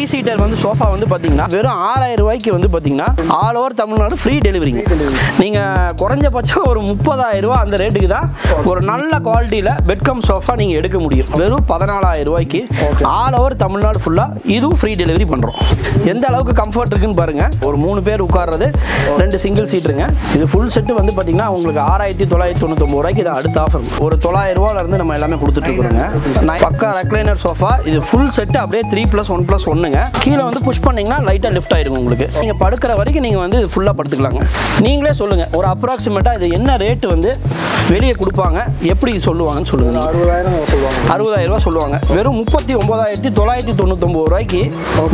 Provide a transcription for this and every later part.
Three seater வந்து sofa வந்து பார்த்தீங்கன்னா வெறும் ஆறாயிரம் ரூபாய்க்கு வந்து பார்த்தீங்கன்னா ஆல் ஓவர் தமிழ்நாடு ஃப்ரீ டெலிவரிங்க நீங்கள் குறைஞ்சபட்சம் ஒரு முப்பதாயிரம் ரூபா அந்த ரேட்டுக்கு தான் ஒரு நல்ல குவாலிட்டியில் பெட்கம் சோஃபா நீங்கள் எடுக்க முடியும். வெறும் பதினாலாயிரம் ரூபாய்க்கு ஆல் ஓவர் தமிழ்நாடு ஃபுல்லாக இதுவும் ஃப்ரீ டெலிவரி பண்ணுறோம் எந்த அளவுக்கு கம்ஃபர்ட் இருக்குன்னு பாருங்க. ஒரு மூணு பேர் உட்கார்றது ரெண்டு சிங்கிள் சீட்டுங்க இது ஃபுல் செட்டு வந்து பார்த்தீங்கன்னா உங்களுக்கு ஆறாயிரத்தி தொள்ளாயிரத்தி தொண்ணூத்தொம்பது ரூபாய்க்கு இது அடுத்த ஆஃபர் ஒரு தொள்ளாயிரம் ரூபாயில இருந்து நம்ம எல்லாமே கொடுத்துட்டு இருக்கிறோங்க பக்கா ரெக்லைனர் சோஃபா இது ஃபுல் செட்டு அப்படியே த்ரீ ப்ளஸ் ஒன் ப்ளஸ் ஒன்றுங்க கீழே வந்து புஷ் பண்ணீங்கன்னா லைட்டாக லிஃப்ட் ஆகிடும் உங்களுக்கு. நீங்கள் படுக்கிற வரைக்கும் நீங்கள் வந்து ஃபுல்லாக படுத்துக்கலாங்க. நீங்களே சொல்லுங்கள் ஒரு அப்ராக்சிமேட்டாக இது என்ன ரேட்டு வந்து வெளியே கொடுப்பாங்க? எப்படி சொல்லுவாங்கன்னு சொல்லுங்கள் அறுபதாயிரம் சொல்லுவாங்க அறுபதாயிரம் ரூபாய் சொல்லுவாங்க. வெறும் முப்பத்தி ஒன்பதாயிரத்தி தொள்ளாயிரத்தி தொண்ணூத்தொம்பது ரூபாய்க்கு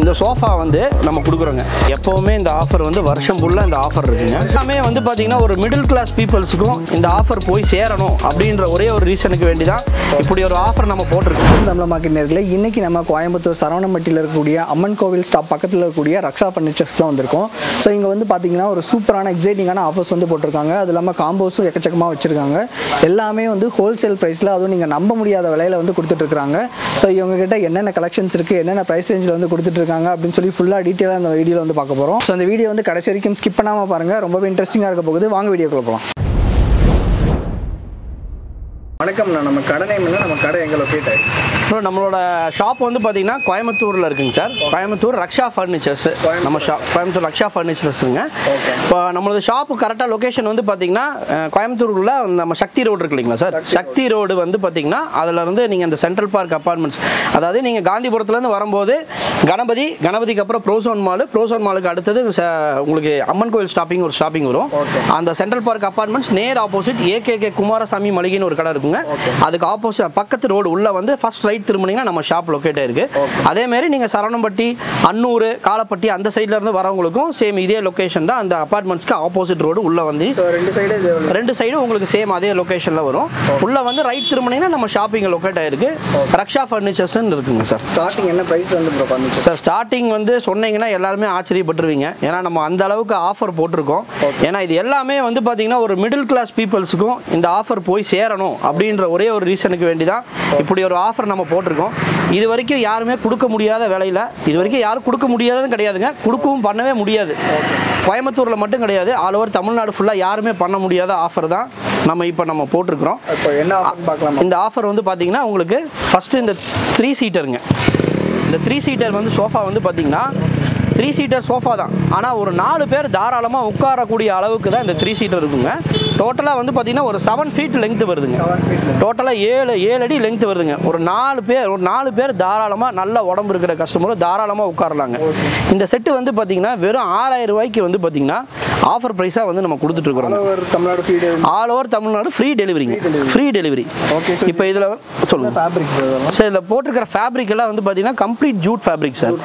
இந்த சோஃபா வந்து நம்ம கொடுக்குறோங்க. எப்போவுமே இந்த ஆஃபர் வந்து வருஷம் ஃபுல்லாக இந்த ஆஃபர் இருக்குங்க. எல்லாமே வந்து பார்த்தீங்கன்னா ஒரு மிடில் கிளாஸ் பீப்புள்ஸுக்கும் இந்த ஆஃபர் போய் சேரணும் அப்படின்ற ஒரே ஒரு ரீசனுக்கு வேண்டி தான் இப்படி ஒரு ஆஃபர் நம்ம போட்டிருக்கோம். தமிழ் மார்க்கெட் நேர்களே இன்னைக்கு நம்ம கோயம்புத்தூர் சரவணம்பட்டியில் இருக்கக்கூடிய அம்மன் கோவில் ஸ்டாப் பக்கத்தில் இருக்கக்கூடிய ரக்ஷா ஃபர்னிச்சர்ஸ் தான் வந்திருக்கோம். ஸோ இங்கே வந்து பார்த்தீங்கன்னா ஒரு சூப்பரான எக்ஸைட்டிங்கான ஆஃபர்ஸ் வந்து போட்டிருக்காங்க. அது இல்லாமல் காம்போஸும் எக்கச்சக்கமாக வச்சுருக்காங்க. எல்லாமே வந்து ஹோல்சேல் ப்ரைஸில் அதுவும் நீங்கள் நம்ப முடியாத விலையில் வந்து கொடுத்துட்ருக்காங்க ஸோ இவங்ககிட்ட என்னென்ன கலெக்ஷன்ஸ் இருக்குது என்னென்ன ப்ரைஸ் ரேஞ்சில் வந்து கொடுத்துட்ருக்காங்க அப்படின்னு சொல்லி ஃபுல்லாக டீட்டெயிலாக அந்த வீடியோவில் வந்து பார்க்க போகிறோம் ஸோ அந்த வீடியோ வந்து கடைசி வரைக்கும் ஸ்கிப் பண்ணாமல் பாருங்கள் ரொம்பவே இன்ட்ரெஸ்டிங்காக இருக்க போகுது. வாங்க வீடியோக்குள்ள போகலாம் வணக்கம் நம்ம கடை நேம் என்ன? நம்ம கடை எங்கே லொக்கேட் ஆகிருக்கு ஸோ நம்மளோட ஷாப் வந்து பார்த்தீங்கன்னா கோயம்புத்தூரில் இருக்குங்க சார். கோயம்புத்தூர் ரக்ஷா ஃபர்னிச்சர்ஸ் நம்ம ஷாப் கோயம்புத்தூர் ரக்ஷா ஃபர்னிச்சர்ஸுங்க இப்போ நம்மளது ஷாப்பு கரெக்டாக லொகேஷன் வந்து பார்த்தீங்கன்னா அஹ், கோயம்புத்தூர் உள்ள நம்ம சக்தி ரோடு இருக்கு இல்லைங்களா சார்? சக்தி ரோடு. வந்து பார்த்தீங்கன்னா அதில் இருந்து நீங்கள் இந்த சென்ட்ரல் பார்க் அப்பார்ட்மெண்ட்ஸ் அதாவது நீங்கள் காந்திபுரத்துலேருந்து வரும்போது கணபதி கணபதிக்கு அப்புறம் ப்ரோசோன் மால் ப்ரோசோன் மாலுக்கு அடுத்தது உங்களுக்கு அம்மன் கோயில் ஸ்டாப்பிங் ஒரு ஸ்டாப்பிங் வரும். அந்த சென்ட்ரல் பார்க் அப்பார்ட்மெண்ட்ஸ் நேர் ஆப்போசிட் ஏகேகே குமாரசாமி மளிகைன்னு ஒரு கடை இருக்குங்க. அதுக்கு ஆப்போசிட் பக்கத்து ரோடு உள்ள வந்து ஃபர்ஸ்ட் ரைட் திரும்பினீங்கன்னா நம்ம ஷாப் லொக்கேட் ஆயிருக்கு அதே மாதிரி நீங்கள் சரவணம்பட்டி அன்னூர் காலப்பட்டி அந்த சைட்ல இருந்து வரவங்களுக்கும் சேம் இதே லொகேஷன் தான். அந்த அப்பார்ட்மெண்ட்ஸ்க்கு ஆப்போசிட் ரோடு உள்ள வந்து ரெண்டு சைடு ரெண்டு சைடும் உங்களுக்கு சேம் அதே லொகேஷன்ல வரும். உள்ள வந்து ரைட் திரும்பினீங்கன்னா நம்ம ஷாப்பிங் லொக்கேட் ஆயிருக்கு ரக்ஷா ஃபர்னிச்சர்ஸ்னு இருக்குங்க சார் ஸ்டார்டிங் என்ன ப்ரைஸ் வந்து சார் ஸ்டார்டிங் வந்து சொன்னீங்கன்னா எல்லாருமே ஆச்சரியப்பட்டுருவீங்க. ஏன்னா நம்ம அந்த அளவுக்கு ஆஃபர் போட்டிருக்கோம். ஏன்னா இது எல்லாமே வந்து பார்த்தீங்கன்னா ஒரு மிடில் கிளாஸ் பீப்புள்ஸுக்கும் இந்த ஆஃபர் போய் சேரணும் அப்படின்ற ஒரே ஒரு ரீசனுக்கு வேண்டி தான் இப்படி ஒரு ஆஃபர் நம்ம போட்டிருக்கோம். இது வரைக்கும் யாருமே கொடுக்க முடியாத விலையில இது வரைக்கும் யாரும் கொடுக்க முடியாதுன்னு கிடையாதுங்க. கொடுக்கவும் பண்ணவே முடியாது. கோயம்புத்தூரில் மட்டும் கிடையாது. ஆல் ஓவர் தமிழ்நாடு ஃபுல்லாக யாருமே பண்ண முடியாத ஆஃபர் தான் நம்ம இப்போ நம்ம போட்டிருக்கிறோம். இந்த ஆஃபர் வந்து பார்த்தீங்கன்னா உங்களுக்கு ஃபஸ்ட்டு இந்த த்ரீ சீட்டருங்க இந்த த்ரீ சீட்டர் வந்து சோஃபா வந்து பார்த்தீங்கன்னா த்ரீ சீட்டர் சோஃபா தான். ஆனால் ஒரு நாலு பேர் தாராளமாக உட்காரக்கூடிய அளவுக்கு தான் இந்த த்ரீ சீட்டர் இருக்குங்க. டோட்டலாக வந்து பார்த்தீங்கன்னா ஒரு செவன் ஃபீட் லெங்த் வருதுங்க. டோட்டலாக ஏழு ஏழு அடி லெங்த் வருதுங்க. ஒரு நாலு பேர் ஒரு நாலு பேர் தாராளமாக நல்ல உடம்பு இருக்கிற கஸ்டமரும் தாராளமாக உட்காரலாங்க. இந்த செட்டு வந்து பார்த்தீங்கன்னா வெறும் ஆறாயிரம் ரூபாய்க்கு வந்து பார்த்தீங்கன்னா ஆஃபர் ப்ரைஸாக வந்து நம்ம கொடுத்துட்ருக்குறோம் ஆல் ஓவர் தமிழ்நாடு ஃப்ரீ டெலிவரிங்க ஃப்ரீ டெலிவரி ஓகே இப்போ இதில் சொல்லுங்க. ஃபேப்ரிக் சார் இதில் போட்டிருக்கிற ஃபேப்ரிக் எல்லாம் வந்து பார்த்தீங்கன்னா கம்ப்ளீட் ஜூட் ஃபேப்ரிக் சார்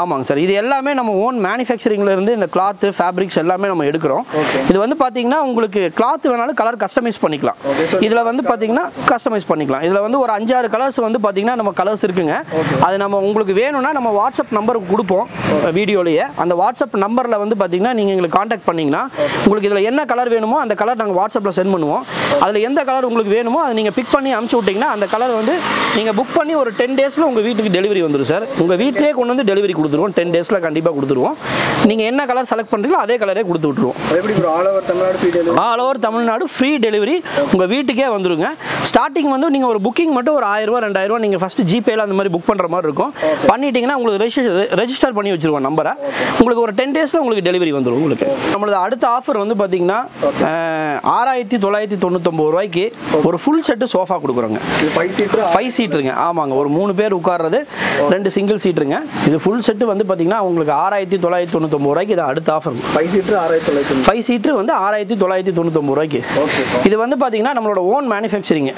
ஆமாங்க சார் இது எல்லாமே நம்ம ஓன் மேனுஃபேக்சரிங்ல இருந்து இந்த கிளாத் ஃபேப்ரிக்ஸ் எல்லாமே நம்ம எடுக்கிறோம். இது வந்து பார்த்தீங்கன்னா உங்களுக்கு கிளாத் வேணாலும் கலர் கஸ்டமைஸ் பண்ணிக்கலாம். இதில் வந்து பார்த்தீங்கன்னா கஸ்டமைஸ் பண்ணிக்கலாம். இதில் வந்து ஒரு அஞ்சாறு கலர்ஸ் வந்து பார்த்தீங்கன்னா நம்ம கலர்ஸ் இருக்குங்க. அது நம்ம உங்களுக்கு வேணும்னா நம்ம வாட்ஸ்அப் நம்பருக்கு கொடுப்போம் வீடியோலேயே. அந்த வாட்ஸ்அப் நம்பரில் வந்து பார்த்தீங்கன்னா நீங்கள் எங்களுக்கு காண்டாக்ட் பண்ணீங்கன்னா உங்களுக்கு இதில் என்ன கலர் வேணுமோ அந்த கலர் நாங்கள் வாட்ஸ்அப்பில் சென்ட் பண்ணுவோம். அதில் எந்த கலர் உங்களுக்கு வேணுமோ அதை நீங்கள் பிக் பண்ணி அனுப்பிச்சு விட்டிங்கன்னா அந்த கலர் வந்து நீங்கள் புக் பண்ணி ஒரு டென் டேஸில் உங்கள் வீட்டுக்கு டெலிவரி வந்துடும் சார். உங்கள் வீட்டிலே கொண்டு வந்து டெலிவரி கொடுத்துருவோம். டென் டேஸில் கண்டிப்பாக கொடுத்துருவோம். நீங்கள் என்ன கலர் செலக்ட் பண்ணுறீங்களோ அதே கலரே கொடுத்து விட்ருவோம் all over Tamil Nadu all over Tamil Nadu free delivery உங்கள் வீட்டுக்கே வந்துருங்க. ஸ்டார்டிங் வந்து நீங்கள் ஒரு புக்கிங் மட்டும் ஒரு ஆயிரம் ரூபா ரெண்டாயிரம் ரூபா நீங்கள் ஃபஸ்ட்டு ஜிபேல அந்த மாதிரி புக் பண்ணுற மாதிரி இருக்கும். பண்ணிட்டீங்கன்னா உங்களுக்கு ரெஜிஸ்டர் ரெஜிஸ்டர் பண்ணி வச்சிருவோம் நம்பரை உங்களுக்கு ஒரு டென் டேஸில் உங்களுக்கு டெலிவரி வந்துடும் உங்களுக்கு. நம்மளது அடுத்த ஆஃபர் வந்து பார்த்தீங்கன்னா ஆறாயிரத்தி தொள்ளாயிரத்தி தொண்ணூத்தொம்பது ரூபாய்க்கு ஒரு ஃபுல் செட்டு சோஃபா கொடுக்குறோங்க. ஃபைவ் சீட்டர் ஃபைவ் சீட்டுருங்க ஆமாங்க. ஒரு மூணு பேர் உட்கார்றது ரெண்டு சிங்கிள் சீட்டுருங்க இது ஃபுல் செட்டு வந்து பார்த்தீங்கன்னா உங்களுக்கு ஆறாயிரத்தி தொள்ளாயிரத்தி தொண்ணூத்தொம்பது ரூபாய்க்கு இது அடுத்த ஆஃபர் ஃபைவ் சீட்டர் ஆறாயிரத்தி தொள்ளாயிரத்தி ஃபைவ் சீட்டு வந்து ஆறாயிரத்தி தொள்ளாயிரத்தி தொண்ணூத்தொம்பது ரூபாய்க்கு. இது வந்து பார்த்தீங்கன்னா நம்மளோட ஓன் மேனுஃபேக்சரிங்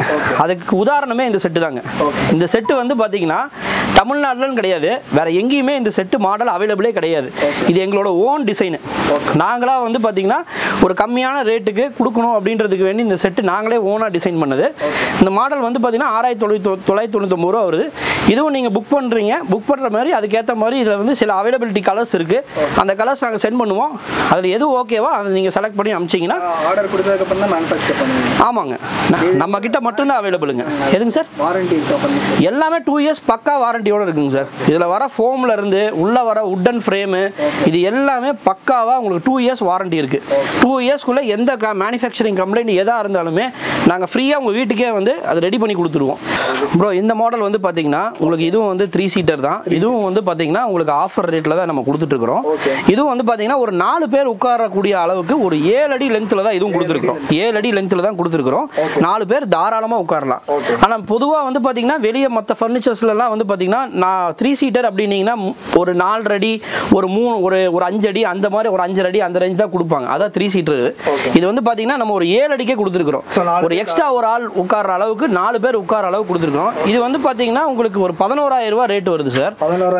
அதுக்கு உதாரணமே இந்த செட்டு தாங்க. இந்த செட்டு வந்து பார்த்தீங்கன்னா தமிழ்நாட்டிலன்னு கிடையாது. வேற எங்கேயுமே இந்த செட்டு மாடல் அவைலபிளே கிடையாது. இது எங்களோட ஓன் டிசைனு நாங்களாக வந்து பார்த்தீங்கன்னா ஒரு கம்மியான ரேட்டுக்கு கொடுக்கணும் அப்படின்றதுக்கு வேண்டி இந்த செட்டு நாங்களே ஓனாக டிசைன் பண்ணது. இந்த மாடல் வந்து பார்த்தீங்கன்னா ஆறாயிரத்தி தொள்ளாயிரத்தி தொள்ளாயிரத்தி தொண்ணூத்தொம்பது ரூபா வருது. இதுவும் நீங்கள் புக் பண்ணுறீங்க புக் பண்ணுற மாதிரி அதுக்கேற்ற மாதிரி இதில் வந்து சில அவைலபிலிட்டி கலர்ஸ் இருக்குது அந்த கலர்ஸ் நாங்கள் சென்ட் பண்ணுவோம். அதில் எது ஓகேவோ அதை நீங்கள் செலக்ட் பண்ணி அமிச்சிங்கன்னா ஆர்டர் கொடுத்ததுக்கப்புறம் தான் மேனுஃபேக்சர் ஆமாங்க. நம்ம கிட்ட மட்டும்தான் அவைலபிளுங்க எதுங்க சார்? வாரண்டி எல்லாமே டூ இயர்ஸ் பக்கா வாரண்டியோட இருக்குங்க சார். இதில் வர ஃபோம்ல இருந்து உள்ள வர உட்டன் ஃப்ரேமு இது எல்லாமே பக்காவாக உங்களுக்கு டூ இயர்ஸ் வாரண்டி இருக்கு. டூ இயர்ஸ்க்குள்ள எந்த மேனுஃபேக்சரிங் கம்ப்ளைண்ட் எதாக இருந்தாலுமே நாங்கள் ஃப்ரீயாக உங்கள் வீட்டுக்கே வந்து அதை ரெடி பண்ணி கொடுத்துருவோம். ப்ரோ இந்த மாடல் வந்து பார்த்தீங்கன்னா உங்களுக்கு இதுவும் வந்து த்ரீ சீட்டர் தான். இதுவும் வந்து பார்த்தீங்கன்னா உங்களுக்கு ஆஃபர் ரேட்டில் தான் நம்ம கொடுத்துட்ருக்குறோம். இதுவும் வந்து பார்த்தீங்கன்னா ஒரு நாலு பேர் உட்காரக்கூடிய அளவுக்கு ஒரு ஏழு அடி லென்த்தில் தான் இதுவும் கொடுத்துருக்கோம் ஏழு அடி லென்த்தில் தான் கொடுத்துருக்குறோம். நாலு பேர் தாராளமாக உட்காரலாம். ஆனால் பொதுவாக வந்து பார்த்தீங்கன்னா வெளியே மற்ற ஃபர்னிச்சர்ஸ்லாம் வந்து பார்த்தீங்கன்னா நான் த்ரீ சீட்டர் அப்படின்னீங்கன்னா ஒரு நாலு அடி ஒரு மூணு ஒரு ஒரு அஞ்சு அடி அந்த மாதிரி ஒரு அஞ்சு அடி அந்த ரேஞ்ச் தான் கொடுப்பாங்க. அதான் த்ரீ சீட்டர் இது வந்து பார்த்தீங்கன்னா நம்ம ஒரு ஏழு அடிக்கே கொடுத்துருக்குறோம். ஒரு எக்ஸ்ட்ரா ஒரு ஆள் உட்கார்ற அளவுக்கு நாலு பேர் உட்கார அளவுக்கு கொடுத்துருக்கோம் இது வந்து பார்த்தீங்கன்னா உங்களுக்கு ஒரு பதினோராயிரம் ரூபாய் ரேட் வருது சார்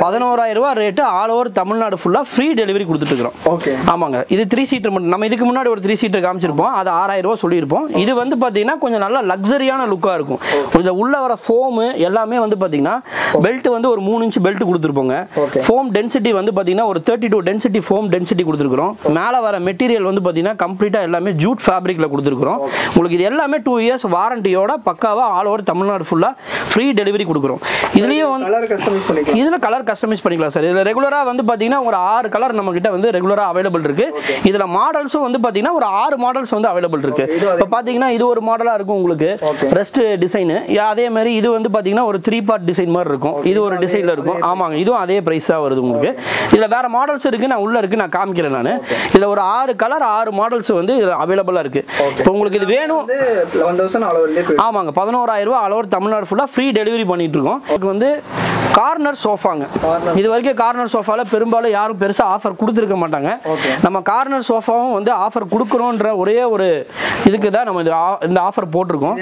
பதினோராயிரம். ரூபாய்? ரேட்டு ஆல் ஓவர் தமிழ்நாடு ஃபுல்லாக ஃப்ரீ டெலிவரி கொடுத்துட்டு இருக்கிறோம் ஓகே ஆமாங்க. இது த்ரீ சீட்டர் மட்டும் நம்ம இதுக்கு முன்னாடி ஒரு த்ரீ சீட்டர் காமிச்சிருப்போம். அது ஆறாயிரம் ரூபா சொல்லியிருப்போம். இது வந்து பார்த்தீங்கன்னா கொஞ்சம் நல்லா லக்ஸரியான லுக்காக இருக்கும். கொஞ்சம் உள்ள வர ஃபோமு எல்லாமே வந்து பார்த்தீங்கன்னா பெல்ட் வந்து ஒரு மூணு இன்ச் பெல்ட் கொடுத்துருப்போங்க. ஃபோம் டென்சிட்டி வந்து பார்த்தீங்கன்னா ஒரு thirty two density foam density கொடுத்துருக்குறோம். மேலே வர மெட்டீரியல் வந்து பார்த்தீங்கன்னா கம்ப்ளீட்டாக எல்லாமே ஜூட் ஃபேப்ரிக்கில் கொடுத்துருக்குறோம். உங்களுக்கு இது எல்லாமே டூ இயர்ஸ் வாரண்டியோட பக்காவாக ஆல் ஓவர் தமிழ்நாடு ஃபுல்லாக ஃப்ரீ டெலிவரி கொடுக்குறோம். இதுலேயும் வந்து இதில் கலர் கஸ்டமைஸ் பண்ணிக்கலாம் சார் இதில் ரெகுலராக வந்து பார்த்தீங்கன்னா ஒரு ஆறு கலர் நம்ம கிட்ட வந்து ரெகுலராக அவைலபிள் இருக்கு. இதில் மாடல்ஸும் வந்து பார்த்தீங்கன்னா ஒரு ஆறு மாடல்ஸ் வந்து அவைலபிள் இருக்கு. இது அதே- இப்போ பார்த்தீங்கன்னா இது ஒரு மாடலாக இருக்கும் உங்களுக்கு. ரெஸ்ட் டிசைனு அதே மாதிரி இது வந்து பார்த்தீங்கன்னா ஒரு த்ரீ பார்ட் டிசைன் மாதிரி இருக்கும். இது ஒரு டிசைனில் இருக்கும். ஆமாங்க. இதுவும் அதே ப்ரைஸ் தான் வருது உங்களுக்கு. இதில் வேற மாடல்ஸ் இருக்கு. நான் உள்ள இருக்கு. நான் காமிக்கிறேன் நான். இதில் ஒரு ஆறு கலர் ஆறு மாடல்ஸ் வந்து அவைலபிளாக இருக்கு. இப்போ உங்களுக்கு இது வேணும். ஆமாங்க. பதினோராயிரம் ரூபாய் அளவு தமிழ்நாடு ஃபுல்லாக ஃப்ரீ டெலிவரி பண்ணிட்டு இருக்கோம். இதுக்கு வந்து கார்னர் சோஃபாங்க. இது வரைக்கும் கார்னர் சோஃபால பெரும்பாலும் யாரும் பெருசாக ஆஃபர் கொடுத்துருக்க மாட்டாங்க. நம்ம கார்னர் சோஃபாவும் வந்து ஆஃபர் கொடுக்குறோன்ற ஒரே ஒரு இதுக்கு தான் நம்ம இந்த ஆஃபர் போட்டிருக்கோம்.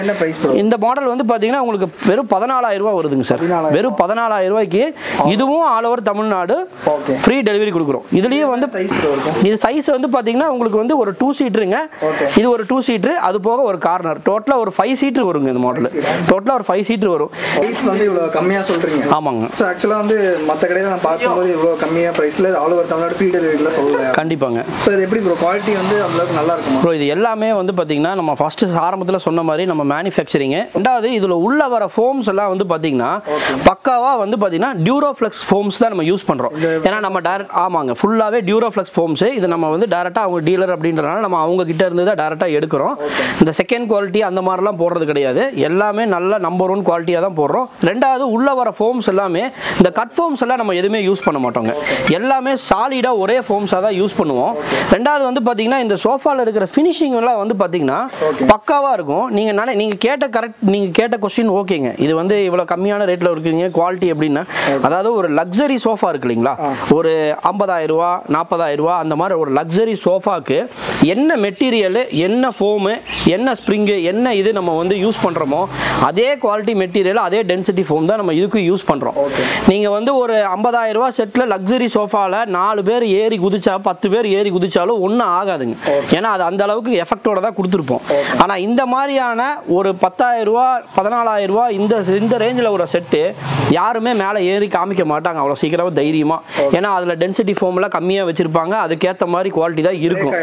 இந்த மாடல் வந்து பார்த்தீங்கன்னா உங்களுக்கு வெறும் பதினாலாயிரம் ரூபாய் வருதுங்க சார் 14,000 வெறும் பதினாலாயிரம் ரூபாய்க்கு இதுவும் all over Tamil Nadu free delivery கொடுக்குறோம். இதுலேயும் வந்து இது? சைஸ் வந்து பார்த்தீங்கன்னா உங்களுக்கு வந்து ஒரு டூ சீட்டருங்க Okay. இது ஒரு டூ சீட்ரு அது போக ஒரு கார்னர் டோட்டலாக ஒரு ஃபைவ் சீட்ரு வருங்க இந்த மாடல் டோட்டலாக ஒரு ஃபைவ் சீட்ரு வரும். கம்மியாக சொல்கிறீங்க ஆமாங்க. ஸோ ஆக்சுவலாக வந்து மற்ற கடையில் நான் பார்க்கும்போது இவ்வளோ கம்மியாக ப்ரைஸில் ஆல் ஓவர் தமிழ்நாடு ஃப்ரீ டெலிவரியில் சொல்லல கண்டிப்பாங்க. ஸோ இது எப்படி ப்ரோ குவாலிட்டி வந்து அந்தளவுக்கு நல்லா இருக்குமா? ப்ரோ இது எல்லாமே வந்து பார்த்தீங்கன்னா நம்ம ஃபர்ஸ்ட் ஆரம்பத்தில் சொன்ன மாதிரி நம்ம மேனுஃபேக்சரிங்கு ரெண்டாவது இதில் உள்ள வர ஃபோம்ஸ் எல்லாம் வந்து பார்த்தீங்கன்னா பக்காவாக வந்து பார்த்தீங்கன்னா டியூரோஃப்ளெக்ஸ் ஃபோம்ஸ் தான் நம்ம யூஸ் பண்ணுறோம் ஏன்னா நம்ம டேரக்ட் ஆமாங்க ஃபுல்லாகவே டியூரோஃப்ளெக்ஸ் ஃபோம்ஸு இது நம்ம வந்து டேரெக்டாக அவங்க டீலர் அப்படின்றனால நம்ம அவங்க கிட்ட இருந்து தான் டேரெக்டாக எடுக்கிறோம். இந்த செகண்ட் குவாலிட்டி அந்த மாதிரிலாம் போடுறது கிடையாது. எல்லாமே நல்ல நம்பர் ஒன் குவாலிட்டியாக தான் போடுறோம். ரெண்டாவது உள்ள வர ஃபோம்ஸ் எல்லாமே இந்த கட் ஃபோம்ஸ் எல்லாம் நம்ம எதுவுமே யூஸ் பண்ண மாட்டோங்க. எல்லாமே சாலிடாக ஒரே ஃபோம்ஸாக தான் யூஸ் பண்ணுவோம். ரெண்டாவது வந்து பார்த்தீங்கன்னா இந்த சோஃபாவில் இருக்கிற ஃபினிஷிங் எல்லாம் வந்து பார்த்தீங்கன்னா பக்காவாக இருக்கும். நீங்கள் நினை நீங்கள் கேட்ட கரெக்ட் நீங்கள் கேட்ட கொஸ்டின் ஓகேங்க இது வந்து இவ்வளோ கம்மியான ரேட்டில் இருக்குங்க குவாலிட்டி அப்படின்னா அதாவது ஒரு லக்ஸரி சோஃபா இருக்கு இல்லைங்களா? ஒரு ஐம்பதாயிரம் ரூபா நாற்பதாயிரம் ரூபா அந்த மாதிரி ஒரு லக்ஸரி சோஃபாக்கு என்ன மெட்டீரியல் என்ன ஃபோமு என்ன ஸ்ப்ரிங்கு என்ன இது நம்ம வந்து யூஸ் பண்ணுறோமோ அதே குவாலிட்டி மெட்டீரியல் அதே டென்சிட்டி ஃபோம் தான் நம்ம இதுக்கு யூஸ் பண்ணுறோம் நீங்கள் வந்து ஒரு ஐம்பதாயிரம் ரூபா செட்டில் லக்ஸரி சோஃபாவில் நாலு பேர் ஏறி குதிச்சா பத்து பேர் ஏறி குதிச்சாலும் ஒன்றும் ஆகாதுங்க. ஏன்னா அது அந்த அளவுக்கு எஃபெக்டோட தான் கொடுத்துருப்போம். ஆனால் இந்த மாதிரியான ஒரு பத்தாயிரம் ரூபா பதினாலாயிரம் ரூபா இந்த இந்த ரேஞ்சில் ஒரு செட்டு யாருமே மேலே ஏறி காமிக்க மாட்டாங்க. அவ்வளோ சீக்கிரமாக தைரியமாக ஏன்னா அதில் டென்சிட்டி ஃபோம்லாம் கம்மியாக வச்சுருப்பாங்க. அதுக்கேற்ற மாதிரி குவாலிட்டி தான் இருக்கும்.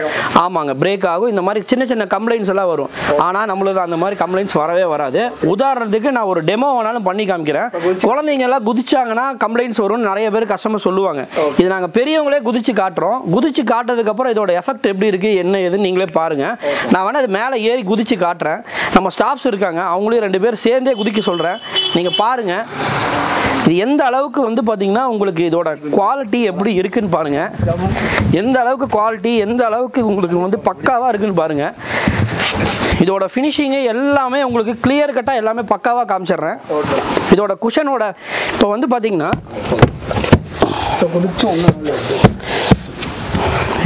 ஆமாங்க பிரேக் ஆகும். இந்த மாதிரி சின்ன சின்ன கம்ப்ளைண்ட்ஸ் எல்லாம் வரும். ஆனால் நம்மளுக்கு அந்த மாதிரி கம்ப்ளைண்ட்ஸ் வரவே வராது. உதாரணத்துக்கு நான் ஒரு டெமோ வேணாலும் பண்ணி காமிக்கிறேன். குழந்தைங்க எல்லாம் குதிச்சாங்கன்னா கம்ப்ளைண்ட்ஸ் வரும்னு நிறைய பேர் கஸ்டமர் சொல்லுவாங்க. இது நாங்கள் பெரியவங்களே குதிச்சு காட்டுறோம். குதிச்சு காட்டுறதுக்கு அப்புறம் இதோட எஃபெக்ட் எப்படி இருக்கு என்ன ஏதுன்னு நீங்களே பாருங்க. நான் வேணா இது மேலே ஏறி குதிச்சு காட்டுறேன். நம்ம ஸ்டாஃப்ஸ் இருக்காங்க அவங்களையும் ரெண்டு பேர் சேர்ந்தே குதிக்க சொல்கிறேன் நீங்கள் பாருங்க. இது எந்த அளவுக்கு வந்து பார்த்தீங்கன்னா உங்களுக்கு இதோட குவாலிட்டி எப்படி இருக்குன்னு பாருங்க. எந்த அளவுக்கு குவாலிட்டி எந்த அளவுக்கு உங்களுக்கு வந்து பக்காவாக இருக்குன்னு பாருங்க. இதோட ஃபினிஷிங்கு எல்லாமே உங்களுக்கு கிளியர் கட்டாக எல்லாமே பக்காவாக காமிச்சிடுறேன். இதோட குஷனோட இப்போ வந்து பார்த்தீங்கன்னா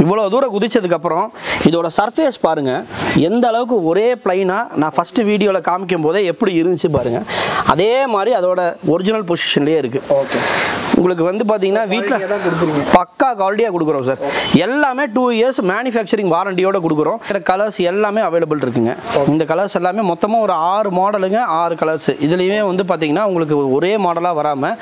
இவ்வளோ தூரம் குதிச்சதுக்கப்புறம் இதோட சர்ஃபேஸ் பாருங்கள் எந்த அளவுக்கு ஒரே பிளைனாக நான் ஃபஸ்ட்டு வீடியோவில் காமிக்கும் போதே எப்படி இருந்துச்சு பாருங்கள் அதே மாதிரி அதோட ஒரிஜினல் பொசிஷன்லேயே இருக்குது ஓகே உங்களுக்கு வந்து பார்த்தீங்கன்னா வீட்டில். பக்கா குவாலிட்டியாக கொடுக்குறோம் சார் எல்லாமே டூ இயர்ஸ் மேனுஃபேக்சரிங் வாரண்டியோட கொடுக்குறோம். கலர்ஸ் எல்லாமே அவைலபிள் இருக்குங்க. இந்த கலர்ஸ் எல்லாமே மொத்தமாக ஒரு ஆறு மாடலுங்க ஆறு கலர்ஸ் இதுலேயுமே வந்து பார்த்தீங்கன்னா உங்களுக்கு ஒரே மாடலாக வராமல்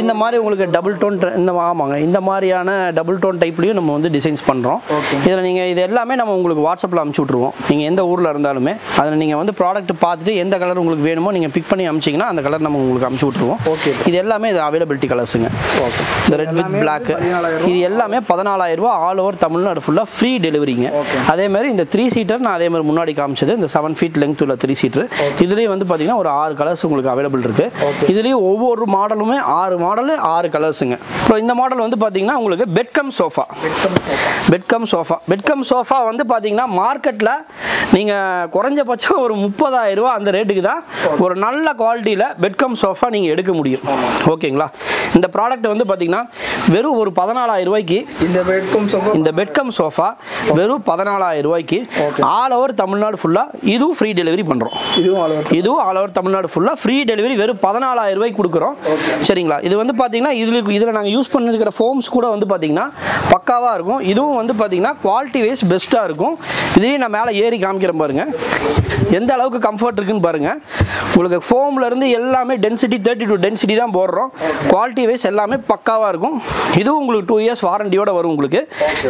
இந்த மாதிரி உங்களுக்கு டபுள் டோன் இந்த ஆமாங்க. இந்த மாதிரியான டபுள் டோன் டைப்லையும் நம்ம வந்து டிசைன்ஸ் பண்ணுறோம் இதில் நீங்கள் இது எல்லாமே நம்ம உங்களுக்கு வாட்ஸ்அப்பில் அமுச்சு விட்ருவோம் நீங்கள் எந்த ஊரில் இருந்தாலுமே. அதில் நீங்கள் வந்து ப்ராடக்ட் பார்த்துட்டு எந்த கலர் உங்களுக்கு வேணுமோ நீங்கள் பிக் பண்ணி அமிச்சிங்கன்னா அந்த கலர் நம்ம உங்களுக்கு அமுச்சு விட்ருவோம் Okay. இது எல்லாமே இது அவைலபிலிட்டி கலர்ஸுங்க இந்த ரெட் வித் பிளாக் வந்து 14,000 இது எல்லாமே பதினாலாயிரம் ரூபாய் ஆல் ஓவர் தமிழ்நாடு ஃபுல்லாக ஃப்ரீ டெலிவரிங்க. அதே மாதிரி இந்த த்ரீ சீட்டர் நான் அதே மாதிரி முன்னாடி காமிச்சது இந்த செவன் ஃபீட் லெங்த் உள்ள த்ரீ சீட்டர் இதுலேயும் வந்து பார்த்தீங்கன்னா ஒரு ஆறு கலர்ஸ் உங்களுக்கு அவைலபிள் இருக்கு. இதுலேயும் ஒவ்வொரு மாடலுமே ஆறு மாடலு ஆறு கலர்ஸுங்க அப்புறம் இந்த மாடல் வந்து பார்த்தீங்கன்னா உங்களுக்கு bed cum sofa bed cum sofa bed cum sofa வந்து பார்த்தீங்கன்னா மார்க்கெட்டில் நீங்கள் குறைஞ்சபட்சம் ஒரு முப்பதாயிரம் ரூபா அந்த ரேட்டுக்கு தான் ஒரு நல்ல குவாலிட்டியில் பெட்கம் சோஃபா நீங்கள் எடுக்க முடியும். ஓகேங்களா இந்த ப்ராடக்ட் வந்து பார்த்தீங்கன்னா வெறும் ஒரு பதினாலாயிரம் ரூபாய்க்கு இந்த பெட்கும் சோஃபா இந்த பெட்கம் சோஃபா வெறும் பதினாலாயிரம் ரூபாய்க்கு ஆல் ஓவர் தமிழ்நாடு ஃபுல்லாக இதுவும் ஃப்ரீ டெலிவரி பண்ணுறோம் இதுவும் ஆல் ஓவர் இதுவும் ஆல் ஓவர் தமிழ்நாடு ஃபுல்லாக ஃப்ரீ டெலிவரி வெறும் பதினாலாயிரம் ரூபாய்க்கு கொடுக்குறோம். சரிங்களா? இது வந்து பார்த்தீங்கன்னா இதில் இதில் நாங்கள் யூஸ் பண்ணிருக்கிற ஃபோம்ஸ் கூட வந்து பார்த்தீங்கன்னா பக்காவாக இருக்கும். இதுவும் வந்து பார்த்தீங்கன்னா குவாலிட்டி வைஸ் பெஸ்ட்டாக இருக்கும். இதுலேயும் நான் மேலே ஏறி காமிக்கிறேன் பாருங்க. எந்த அளவுக்கு கம்ஃபர்ட் இருக்குன்னு பாருங்க. உங்களுக்கு ஃபோம்ல இருந்து எல்லாமே டென்சிட்டி தேர்ட்டி டூ டென்சிட்டி தான் போடுறோம். குவாலிட்டி வைஸ் எல்லாமே பக்காவாக இருக்கும். இதுவும் உங்களுக்கு டூ இயர்ஸ் வாரண்டியோட வரும் உங்களுக்கு.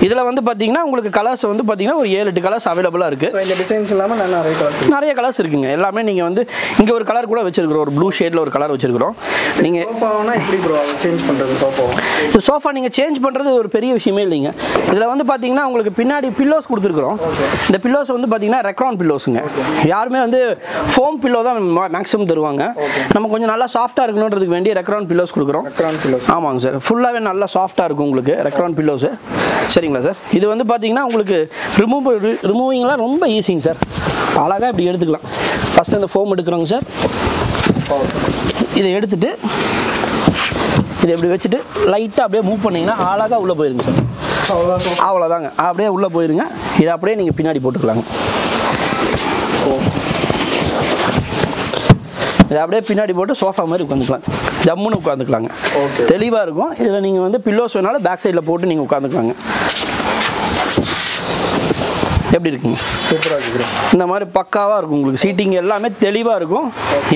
இதில் வந்து பார்த்தீங்கன்னா உங்களுக்கு கலர்ஸ் வந்து பார்த்தீங்கன்னா ஒரு ஏழு எட்டு கலர்ஸ் அவைலபிளாக இருக்குது இந்த டிசைன்ஸ் இல்லாமல் நிறைய கலர்ஸ் நிறைய கலர்ஸ் இருக்குங்க. எல்லாமே நீங்கள் வந்து இங்கே ஒரு கலர் கூட வச்சிருக்கிறோம். ஒரு ப்ளூ ஷேடில் ஒரு கலர் வச்சிருக்கிறோம். நீங்கள் எப்படி ப்ரோ சேஞ்ச் பண்ணுறது சோஃபா? சோஃபா நீங்கள் சேஞ்ச் பண்ணுறது ஒரு பெரிய விஷயமே இல்லைங்க. இதில் வந்து பார்த்தீங்கன்னா உங்களுக்கு பின்னாடி பில்லோஸ் கொடுத்துருக்குறோம். இந்த பில்லோஸ் வந்து பார்த்தீங்கன்னா ரெக்ரான் பில்லோஸுங்க யாருமே வந்து ஃபோம் பில்லோ தான் மேக்ஸிமம் தருவாங்க. நம்ம கொஞ்சம் நல்லா சாஃப்டாக இருக்கணுன்றதுக்கு வேண்டிய ரெக்ரான் பில்லோஸ் கொடுக்குறோம். ஆமாங்க சார் ஃபுல்லாகவே நல்லா சாஃப்டாக இருக்கும் உங்களுக்கு. ரெக்ரான் பில்லோஸு சரிங்களா சார் இது வந்து பார்த்தீங்கன்னா உங்களுக்கு ரிமூவ் ரிமூவிங்லாம் ரொம்ப ஈஸிங்க சார் அழகாக இப்படி எடுத்துக்கலாம். ஃபஸ்ட்டு இந்த ஃபோம் எடுக்கிறோங்க சார் இதை எடுத்துட்டு இதை இப்படி வச்சுட்டு லைட்டாக அப்படியே மூவ் பண்ணிங்கன்னா அழகாக உள்ளே போயிருங்க சார் அவ்வளோதாங்க அப்படியே உள்ளே போயிருங்க. இதை அப்படியே நீங்கள் பின்னாடி போட்டுக்கலாங்க. இதை அப்படியே பின்னாடி போட்டு சோஃபா மாதிரி உட்காந்துக்கலாம். ஜம்முன்னு உட்காந்துக்கலாங்க. தெளிவாக இருக்கும். இதில் நீங்கள் வந்து பில்லோஸ் வேணாலும் பேக் சைடில் போட்டு நீங்கள் உட்காந்துக்கலாங்க. எப்படி இருக்குங்க? சூப்பராக. இந்த மாதிரி பக்காவாக இருக்கும் உங்களுக்கு. சீட்டிங் எல்லாமே தெளிவாக இருக்கும்.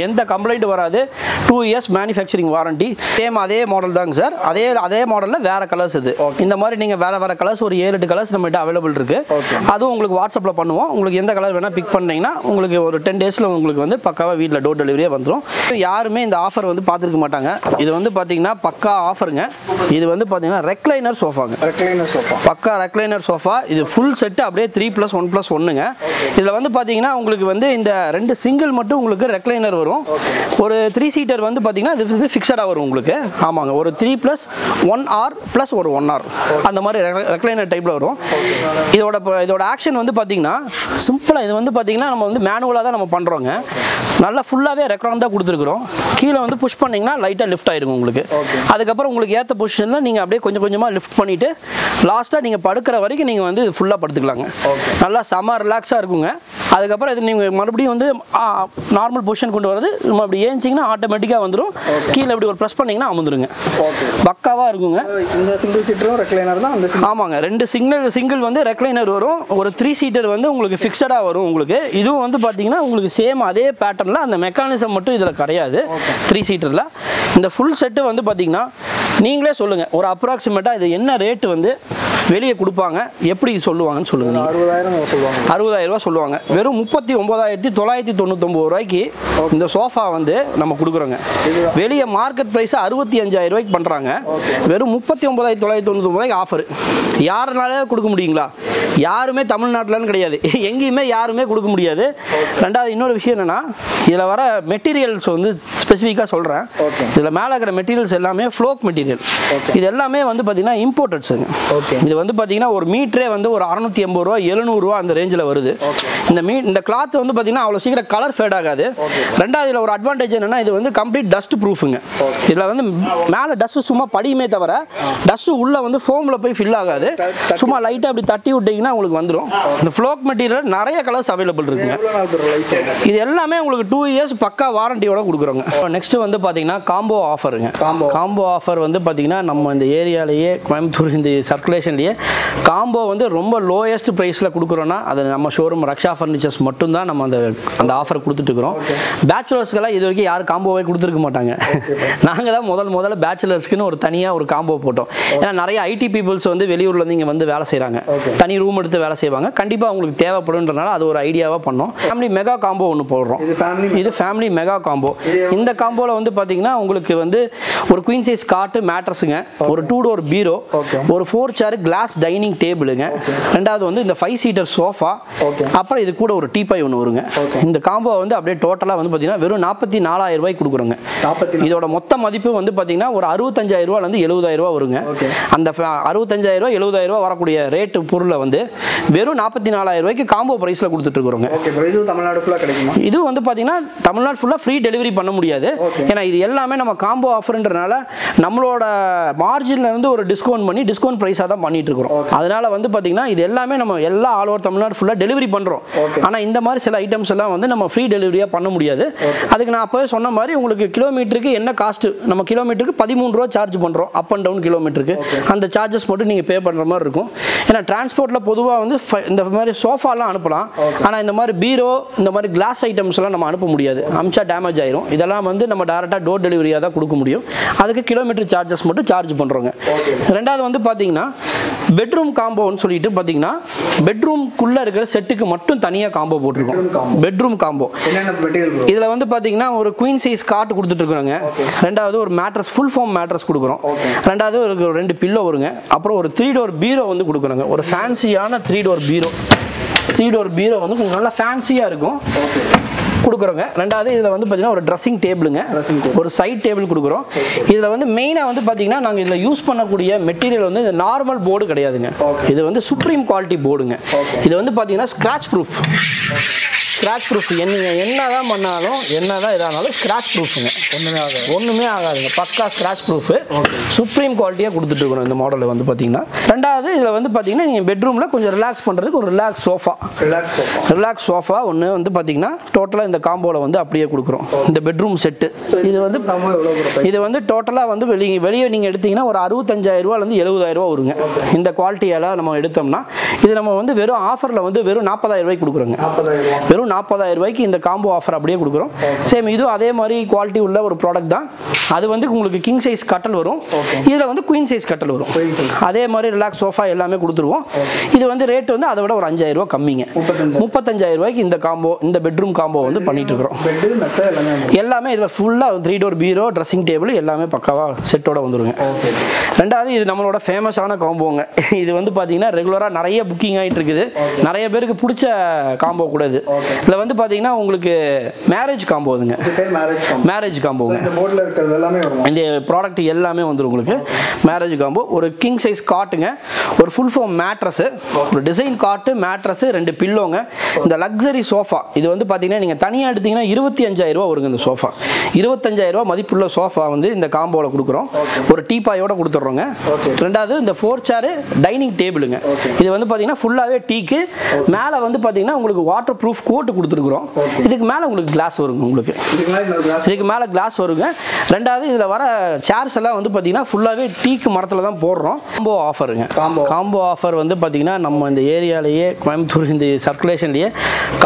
எந்த கம்ப்ளைண்ட் வராது. Two years manufacturing warranty same அதே மாடல் தாங்க சார் அதே அதே மாடலில் வேறு கலர்ஸ் இது. இந்த மாதிரி நீங்கள் வேறு வேறு கலர்ஸ் ஒரு ஏழு எட்டு கலர்ஸ் நம்மகிட்ட அவைலபிள் இருக்குது அதுவும் உங்களுக்கு வாட்ஸ்அப்பில் பண்ணுவோம். உங்களுக்கு எந்த கலர் வேணால் பிக் பண்ணீங்கன்னா உங்களுக்கு ஒரு டென் டேஸில் உங்களுக்கு வந்து பக்காவாக வீட்டில் டோர் டெலிவரியே வந்துடும் யாருமே இந்த ஆஃபர் வந்து பார்த்துருக்க மாட்டாங்க. இது வந்து பார்த்தீங்கன்னா பக்கா ஆஃபருங்க இது வந்து பார்த்தீங்கன்னா ரெக்லைனர் சோஃபாங்க ரெக்லைனர் சோஃபா பக்கா ரெக்லைனர் சோஃபா இது ஃபுல் செட்டு அப்படியே த்ரீ ப்ளஸ் ஒன் ப்ளஸ் ஒன்றுங்க இதில் வந்து பார்த்தீங்கன்னா உங்களுக்கு வந்து இந்த ரெண்டு சிங்கிள் மட்டும் உங்களுக்கு ரெக்லைனர் வரும். ஒரு த்ரீ சீட்டர் வந்து பார்த்தீங்கன்னா இது வந்து ஃபிக்ஸடாக வரும் உங்களுக்கு. ஆமாங்க. ஒரு three plus one or plus ஒரு ஒன் ஆர் அந்த மாதிரி ரெக்லைனர் டைப்பில் வரும். இதோட இதோட ஆக்ஷன் வந்து பார்த்தீங்கன்னா சிம்பிளாக இது வந்து பார்த்தீங்கன்னா நம்ம வந்து மேனுவலாக தான் நம்ம பண்ணுறோங்க நல்லா ஃபுல்லாகவே ரெக்ரான் தான் கொடுத்துருக்குறோம். கீழே வந்து புஷ் பண்ணிங்கன்னா லைட்டாக லிஃப்ட் ஆயிருக்கும் உங்களுக்கு. அதுக்கப்புறம் உங்களுக்கு ஏற்ற பொசிஷனில் நீங்கள் அப்படியே கொஞ்சம் கொஞ்சமாக லிஃப்ட் பண்ணிவிட்டு லாஸ்ட்டாக நீங்கள் படுக்கிற வரைக்கும் நீங்கள் வந்து ஃபுல்லாக படுத்துக்கலாங்க. நல்லா செம ரிலாக்ஸாக இருக்குங்க. அதுக்கப்புறம் இது நீங்கள் மறுபடியும் வந்து நார்மல் பொசிஷன் கொண்டு வரது நம்ம அப்படி ஏஞ்சிங்கன்னா ஆட்டோமேட்டிக்காக வந்துடும் கீழே இப்படி ஒரு ப்ரெஸ் பண்ணிங்கன்னா அமர்ந்துருங்க. பக்காவாக இருக்குங்க. இந்த சிங்கிள் சீட்டரும் ரெக்லைனர் தான் அந்த ஆமாங்க. ரெண்டு சிங்கிள் சிங்கிள் வந்து ரெக்லைனர் வரும். ஒரு த்ரீ சீட்டர் வந்து உங்களுக்கு ஃபிக்ஸடாக வரும் உங்களுக்கு. இதுவும் வந்து பார்த்தீங்கன்னா உங்களுக்கு சேம் அதே பேட்டர்னில் அந்த மெக்கானிசம் மட்டும் இதில் கிடையாது. த்ரீ சீட்டரில் இந்த ஃபுல் செட்டு வந்து பார்த்தீங்கன்னா நீங்களே சொல்லுங்கள் ஒரு அப்ராக்சிமேட்டாக இது என்ன ரேட்டு வந்து வெளியே கொடுப்பாங்க? எப்படி சொல்லுவாங்கன்னு சொல்லுங்கள் நீங்கள் அறுபதாயிரம் சொல்லுவாங்க. அறுபதாயிரம் ரூபாய் சொல்லுவாங்க. வெறும் முப்பத்தி ஒன்பதாயிரத்தி தொள்ளாயிரத்தி தொண்ணூத்தொம்பது ரூபாய்க்கு இந்த சோஃபா வந்து நம்ம கொடுக்குறோங்க. வெளியே மார்க்கெட் ப்ரைஸ் அறுபத்தி அஞ்சாயிரம் ரூபாய்க்கு பண்ணுறாங்க வெறும் முப்பத்தி ஒன்பதாயிரத்தி தொள்ளாயிரத்தி தொண்ணூத்தொம்பது ரூபாய்க்கு ஆஃபர் யாருனாலே கொடுக்க முடியுங்களா? யாருமே தமிழ்நாட்டிலன்னு கிடையாது. எங்கேயுமே யாருமே கொடுக்க முடியாது. ரெண்டாவது இன்னொரு விஷயம் என்னென்னா இதில் வர மெட்டீரியல்ஸ் வந்து ஸ்பெசிஃபிக்காக சொல்கிறேன். இதில் மேலே இருக்கிற மெட்டீரியல்ஸ் எல்லாமே ஃப்ளோக் மெட்டீரியல் இது எல்லாமே வந்து பார்த்தீங்கன்னா இம்போர்ட்டட்ஸுங்க. இது வந்து பார்த்தீங்கன்னா ஒரு மீட்டரே வந்து ஒரு அறநூற்றி எண்பது ரூபா எழுநூறுவா அந்த ரேஞ்சில் வருது. இந்த மீ இந்த கிளாத் வந்து பார்த்தீங்கன்னா அவ்வளோ சீக்கிரம் கலர் ஃபேட் ஆகாது. ரெண்டாவது இதில் ஒரு அட்வான்டேஜ் என்னன்னா இது வந்து கம்ப்ளீட் டஸ்ட் ப்ரூஃபுங்க இதில் வந்து மேலே டஸ்ட் சும்மா படியுமே தவிர டஸ்ட் உள்ள வந்து ஃபோமில் போய் ஃபில் ஆகாது. சும்மா லைட்டாக அப்படி தட்டி விட்டீங்கன்னா உங்களுக்கு வந்துடும் இந்த ஃப்ளோக் மெட்டீரியல் நிறைய கலர்ஸ் அவைலபிள் இருக்குங்க. இது எல்லாமே உங்களுக்கு டூ இயர்ஸ் பக்கா வாரண்டியோட கொடுக்குறோங்க. நெக்ஸ்ட் வந்து பார்த்தீங்கன்னா காம்போ ஆஃபருங்க. காம்போ ஆஃபர் வந்து பார்த்தீங்கன்னா நம்ம இந்த ஏரியாலேயே கோயம்புத்தூர் இந்த சர்க்குலேஷன்லேயே காம்போ வந்து ரொம்ப லோயஸ்ட் ப்ரைஸில் கொடுக்குறோன்னா அது நம்ம ஷோரூம் ரக்ஷா ஃபர்னிச்சர்ஸ் மட்டும்தான் நம்ம அந்த அந்த ஆஃபர் கொடுத்துட்டு இருக்கிறோம் பேச்சுலர்ஸ்க்கெல்லாம் இது வரைக்கும் யாரும் காம்போவே கொடுத்துருக்க மாட்டாங்க. நாங்கள் தான் முதல் முதல்ல பேச்சுலர்ஸ்க்குன்னு ஒரு தனியாக ஒரு காம்போ போட்டோம். ஏன்னா நிறைய ஐடி பீப்புள்ஸ் வந்து வெளியூர்லேருந்து இங்கே வந்து வேலை செய்கிறாங்க தனி ரூம் எடுத்து வேலை செய்வாங்க. கண்டிப்பாக அவங்களுக்கு தேவைப்படுன்றனால அது ஒரு ஐடியாவாக பண்ணோம். ஃபேமிலி மெகா காம்போ ஒன்று போடுறோம். இது ஃபேமிலி மெகா காம்போ இந்த காம்போல வந்து பாத்தீங்கன்னா உங்களுக்கு வந்து ஒரு குயின் சைஸ் காட்டு மேட்ரஸுங்க ஒரு டூ டோர் பீரோ. ஒரு ஃபோர் சேர் கிளாஸ் டைனிங் டேபிளுங்க ரெண்டாவது வந்து இந்த ஃபைவ் சீட்டர் சோஃபா. அப்புறம் இது கூட ஒரு டீபாய் ஒன்று வருங்க. இந்த காம்போ வந்து அப்படியே டோட்டலாக வந்து பார்த்தீங்கன்னா வெறும் நாற்பத்தி நாலாயிரம் ரூபாய்க்கு கொடுக்குறோங்க. இதோட மொத்த மதிப்பு வந்து பார்த்தீங்கன்னா ஒரு அறுபத்தஞ்சாயிரம் ரூபாலேருந்து எழுபதாயிரம் ரூபா வருங்க. அந்த அறுபத்தஞ்சாயிரம் ரூபா எழுபதாயிரம் ரூபா வரக்கூடிய ரேட்டு பொருளை வந்து வெறும் நாற்பத்தி நாலாயிரம் ரூபாய்க்கு காம்போ ப்ரைஸில் கொடுத்துட்டு இருக்கிறோங்க. இது தமிழ்நாடு ஃபுல்லாக கிடைக்குமா? இது வந்து பார்த்தீங்கன்னா தமிழ்நாடு ஃபுல்லாக ஃப்ரீ டெலிவரி பண்ண முடியாது. ஏன்னா இது எல்லாமே நம்ம காம்போ ஆஃபர்ன்றனால நம்மளோட மார்ஜின்ல இருந்து ஒரு டிஸ்கவுண்ட் பண்ணி டிஸ்கவுண்ட் ப்ரைஸாக தான் பண்ணிட்டு இருக்கிறோம். அதனால வந்து பார்த்தீங்கன்னா இது எல்லாமே நம்ம எல்லா ஆல் ஓவர் தமிழ்நாடு ஃபுல்லாக டெலிவரி பண்ணுறோம். ஆனால் இந்த மாதிரி சில ஐட்டம்ஸ் எல்லாம் வந்து நம்ம ஃப்ரீ டெலிவரியாக பண்ண முடியாது. அதுக்கு நான் அப்போவே சொன்ன மாதிரி உங்களுக்கு கிலோமீட்டருக்கு என்ன காஸ்ட்டு நம்ம கிலோமீட்டருக்கு பதிமூணு ரூபா சார்ஜ் பண்ணுறோம் அப் அண்ட் டவுன் கிலோமீட்டருக்கு அந்த சார்ஜஸ் மட்டும் நீங்கள் பே பண்ணுற மாதிரி இருக்கும். ஏன்னா டிரான்ஸ்போர்ட்டில் பொதுவாக வந்து இந்த மாதிரி சோஃபாலாம் அனுப்பலாம். ஆனால் இந்த மாதிரி பீரோ இந்த மாதிரி கிளாஸ் ஐட்டம்ஸ்லாம் நம்ம அனுப்ப முடியாது. அமிச்சா டேமேஜ் ஆயிரும். இதெல்லாம் வந்து நம்ம டேரெக்டாக டோர் டெலிவரியாக தான் கொடுக்க முடியும். அதுக்கு கிலோமீட்டர் சார்ஜஸ் மட்டும் சார்ஜ் பண்ணுறோங்க ரெண்டாவது வந்து பார்த்தீங்கன்னா பெட்ரூம் காம்போன்னு சொல்லிட்டு பார்த்தீங்கன்னா பெட்ரூம்குள்ளே இருக்கிற செட்டுக்கு மட்டும் தனியாக காம்போ போட்டிருக்கோம். பெட்ரூம் காம்போ இதில் வந்து பார்த்தீங்கன்னா ஒரு குயின் சைஸ் காட் கொடுத்துட்டு இருக்கிறோங்க ரெண்டாவது ஒரு மேட்ரஸ் ஃபுல் ஃபார்ம் மேட்ரஸ் கொடுக்குறோம். ரெண்டாவது ஒரு ரெண்டு பில்லோ வருங்க. அப்புறம் ஒரு த்ரீ டோர் பீரோ வந்து கொடுக்குறோங்க. ஒரு ஃபேன்சியான த்ரீ டோர் பீரோ த்ரீ டோர் பீரோ வந்து கொஞ்சம் நல்லா ஃபேன்சியாக இருக்கும். கொடுக்குறோங்க. ரெண்டாவது இதில் வந்து பார்த்தீங்கன்னா ஒரு ட்ரெஸ்ஸிங் டேபிளுங்க. ஒரு சைட் டேபிள் கொடுக்குறோம். இதில் வந்து மெயினாக வந்து பார்த்தீங்கன்னா நாங்கள் இதில் யூஸ் பண்ணக்கூடிய மெட்டீரியல் வந்து இந்த நார்மல் போர்டு கிடையாதுங்க. இது வந்து சுப்ரீம் குவாலிட்டி போர்டுங்க. இது வந்து பார்த்தீங்கன்னா ஸ்க்ராட்ச் ப்ரூஃப் ஸ்க்ராட்ச் ப்ரூஃப் என்னங்க என்ன தான் பண்ணாலும் என்ன தான் இதானாலும் ஸ்க்ராட்ச் ப்ரூஃபுங்க ஒன்றுமே ஆகாது. ஒன்றுமே ஆகாதுங்க. பக்கா ஸ்க்ராட்ச் ப்ரூஃப் சுப்ரீம் குவாலிட்டியாக கொடுத்துட்டு இருக்கிறோம் இந்த மாடலில் வந்து பார்த்தீங்கன்னா ரெண்டாவது இதில் வந்து பார்த்தீங்கன்னா நீங்கள் பெட்ரூமில் கொஞ்சம் ரிலாக்ஸ் பண்ணுறதுக்கு ஒரு relax sofa relax sofa relax sofa ஒன்று வந்து பார்த்தீங்கன்னா டோட்டலாக இந்த காம்போவில் வந்து அப்படியே கொடுக்குறோம். இந்த பெட்ரூம் செட்டு இது வந்து இது வந்து டோட்டலாக வந்து வெளியே வெளியே நீங்கள் எடுத்தீங்கன்னா ஒரு எழுபதாயிரம் ரூபா வருங்க. இந்த குவாலிட்டியெல்லாம் நம்ம எடுத்தோம்னா இது நம்ம வந்து வெறும் ஆஃபரில் வந்து வெறும் நாற்பதாயிரம் ரூபாய்க்கு கொடுக்குறோங்க. ரூபா. வெறும் நாற்பதாயிரம் ரூபாய்க்கு இந்த காம்போ ஆஃபர் அப்படியே கொடுக்குறோம். சேம் இதுவும் அதே மாதிரி குவாலிட்டி உள்ள ஒரு ப்ராடக்ட் தான். அது வந்து உங்களுக்கு கிங் சைஸ் கட்டல் வரும். இதில் வந்து குயின் சைஸ் கட்டல் வரும். அதே மாதிரி ரிலாக்ஸ் சோஃபா எல்லாமே கொடுத்துருவோம். இது வந்து ரேட் வந்து அதை விட ஒரு அஞ்சாயிரம் ரூபாய் கம்மிங்க. முப்பத்தஞ்சு முப்பத்தஞ்சாயிரம் ரூபாய்க்கு இந்த காம்போ இந்த பெட்ரூம் காம்போ வந்து பண்ணிட்டு இருக்கிறோம் எல்லாமே இதில் ஃபுல்லாக த்ரீ டோர் பீரோ ட்ரெஸ்ஸிங் டேபிள் எல்லாமே பக்காவாக செட்டோட வந்துருங்க. ரெண்டாவது இது நம்மளோட ஃபேமஸான காம்போங்க இது வந்து பார்த்தீங்கன்னா ரெகுலராக நிறைய புக்கிங் ஆகிட்டு இருக்குது நிறைய பேருக்கு பிடிச்ச காம்போ கூட இது. இதில் வந்து பார்த்தீங்கன்னா உங்களுக்கு மேரேஜ் காம்போதுங்க இது பேர் மேரேஜ் காம்போ காம்போங்க இந்த ப்ராடக்ட் எல்லாமே வந்துடும் உங்களுக்கு. மேரேஜ் காம்போ ஒரு கிங் சைஸ் காட்டுங்க ஒரு ஃபுல் ஃபார்ம் மேட்ரஸு ஒரு டிசைன் காட்டு மேட்ரஸு ரெண்டு பில்லோங்க இந்த லக்ஸரி சோஃபா இது வந்து பார்த்தீங்கன்னா நீங்கள் தனியாக எடுத்தீங்கன்னா இருபத்தி அஞ்சாயிரம் ரூபா வருங்க இந்த சோஃபா இருபத்தஞ்சாயிரம் ரூபா மதிப்புள்ள சோஃபா வந்து இந்த காம்போவில் கொடுக்குறோம். ஒரு டீப்பாயோட கொடுத்துட்றோங்க. ரெண்டாவது இந்த ஃபோர் சேரு டைனிங் டேபிளுங்க. இது வந்து பார்த்தீங்கன்னா ஃபுல்லாகவே டீக்கு மேலே வந்து பார்த்தீங்கன்னா உங்களுக்கு வாட்டர் ப்ரூஃப் கோட்டு கொடுத்துருக்குறோம் இதுக்கு மேலே உங்களுக்கு கிளாஸ் வருங்க உங்களுக்கு. இதுக்கு மேலே கிளாஸ் வருங்க. ரெண்டாவது இதில் வர சேர்ஸ் எல்லாம் வந்து பார்த்தீங்கன்னா ஃபுல்லாகவே டீக்கு மரத்தில் தான் போடுறோம். காம்போ ஆஃபருங்க. காம்போ ஆஃபர் வந்து பார்த்தீங்கன்னா நம்ம இந்த ஏரியாலேயே கோயம்புத்தூர் இந்த சர்க்குலேஷன்லேயே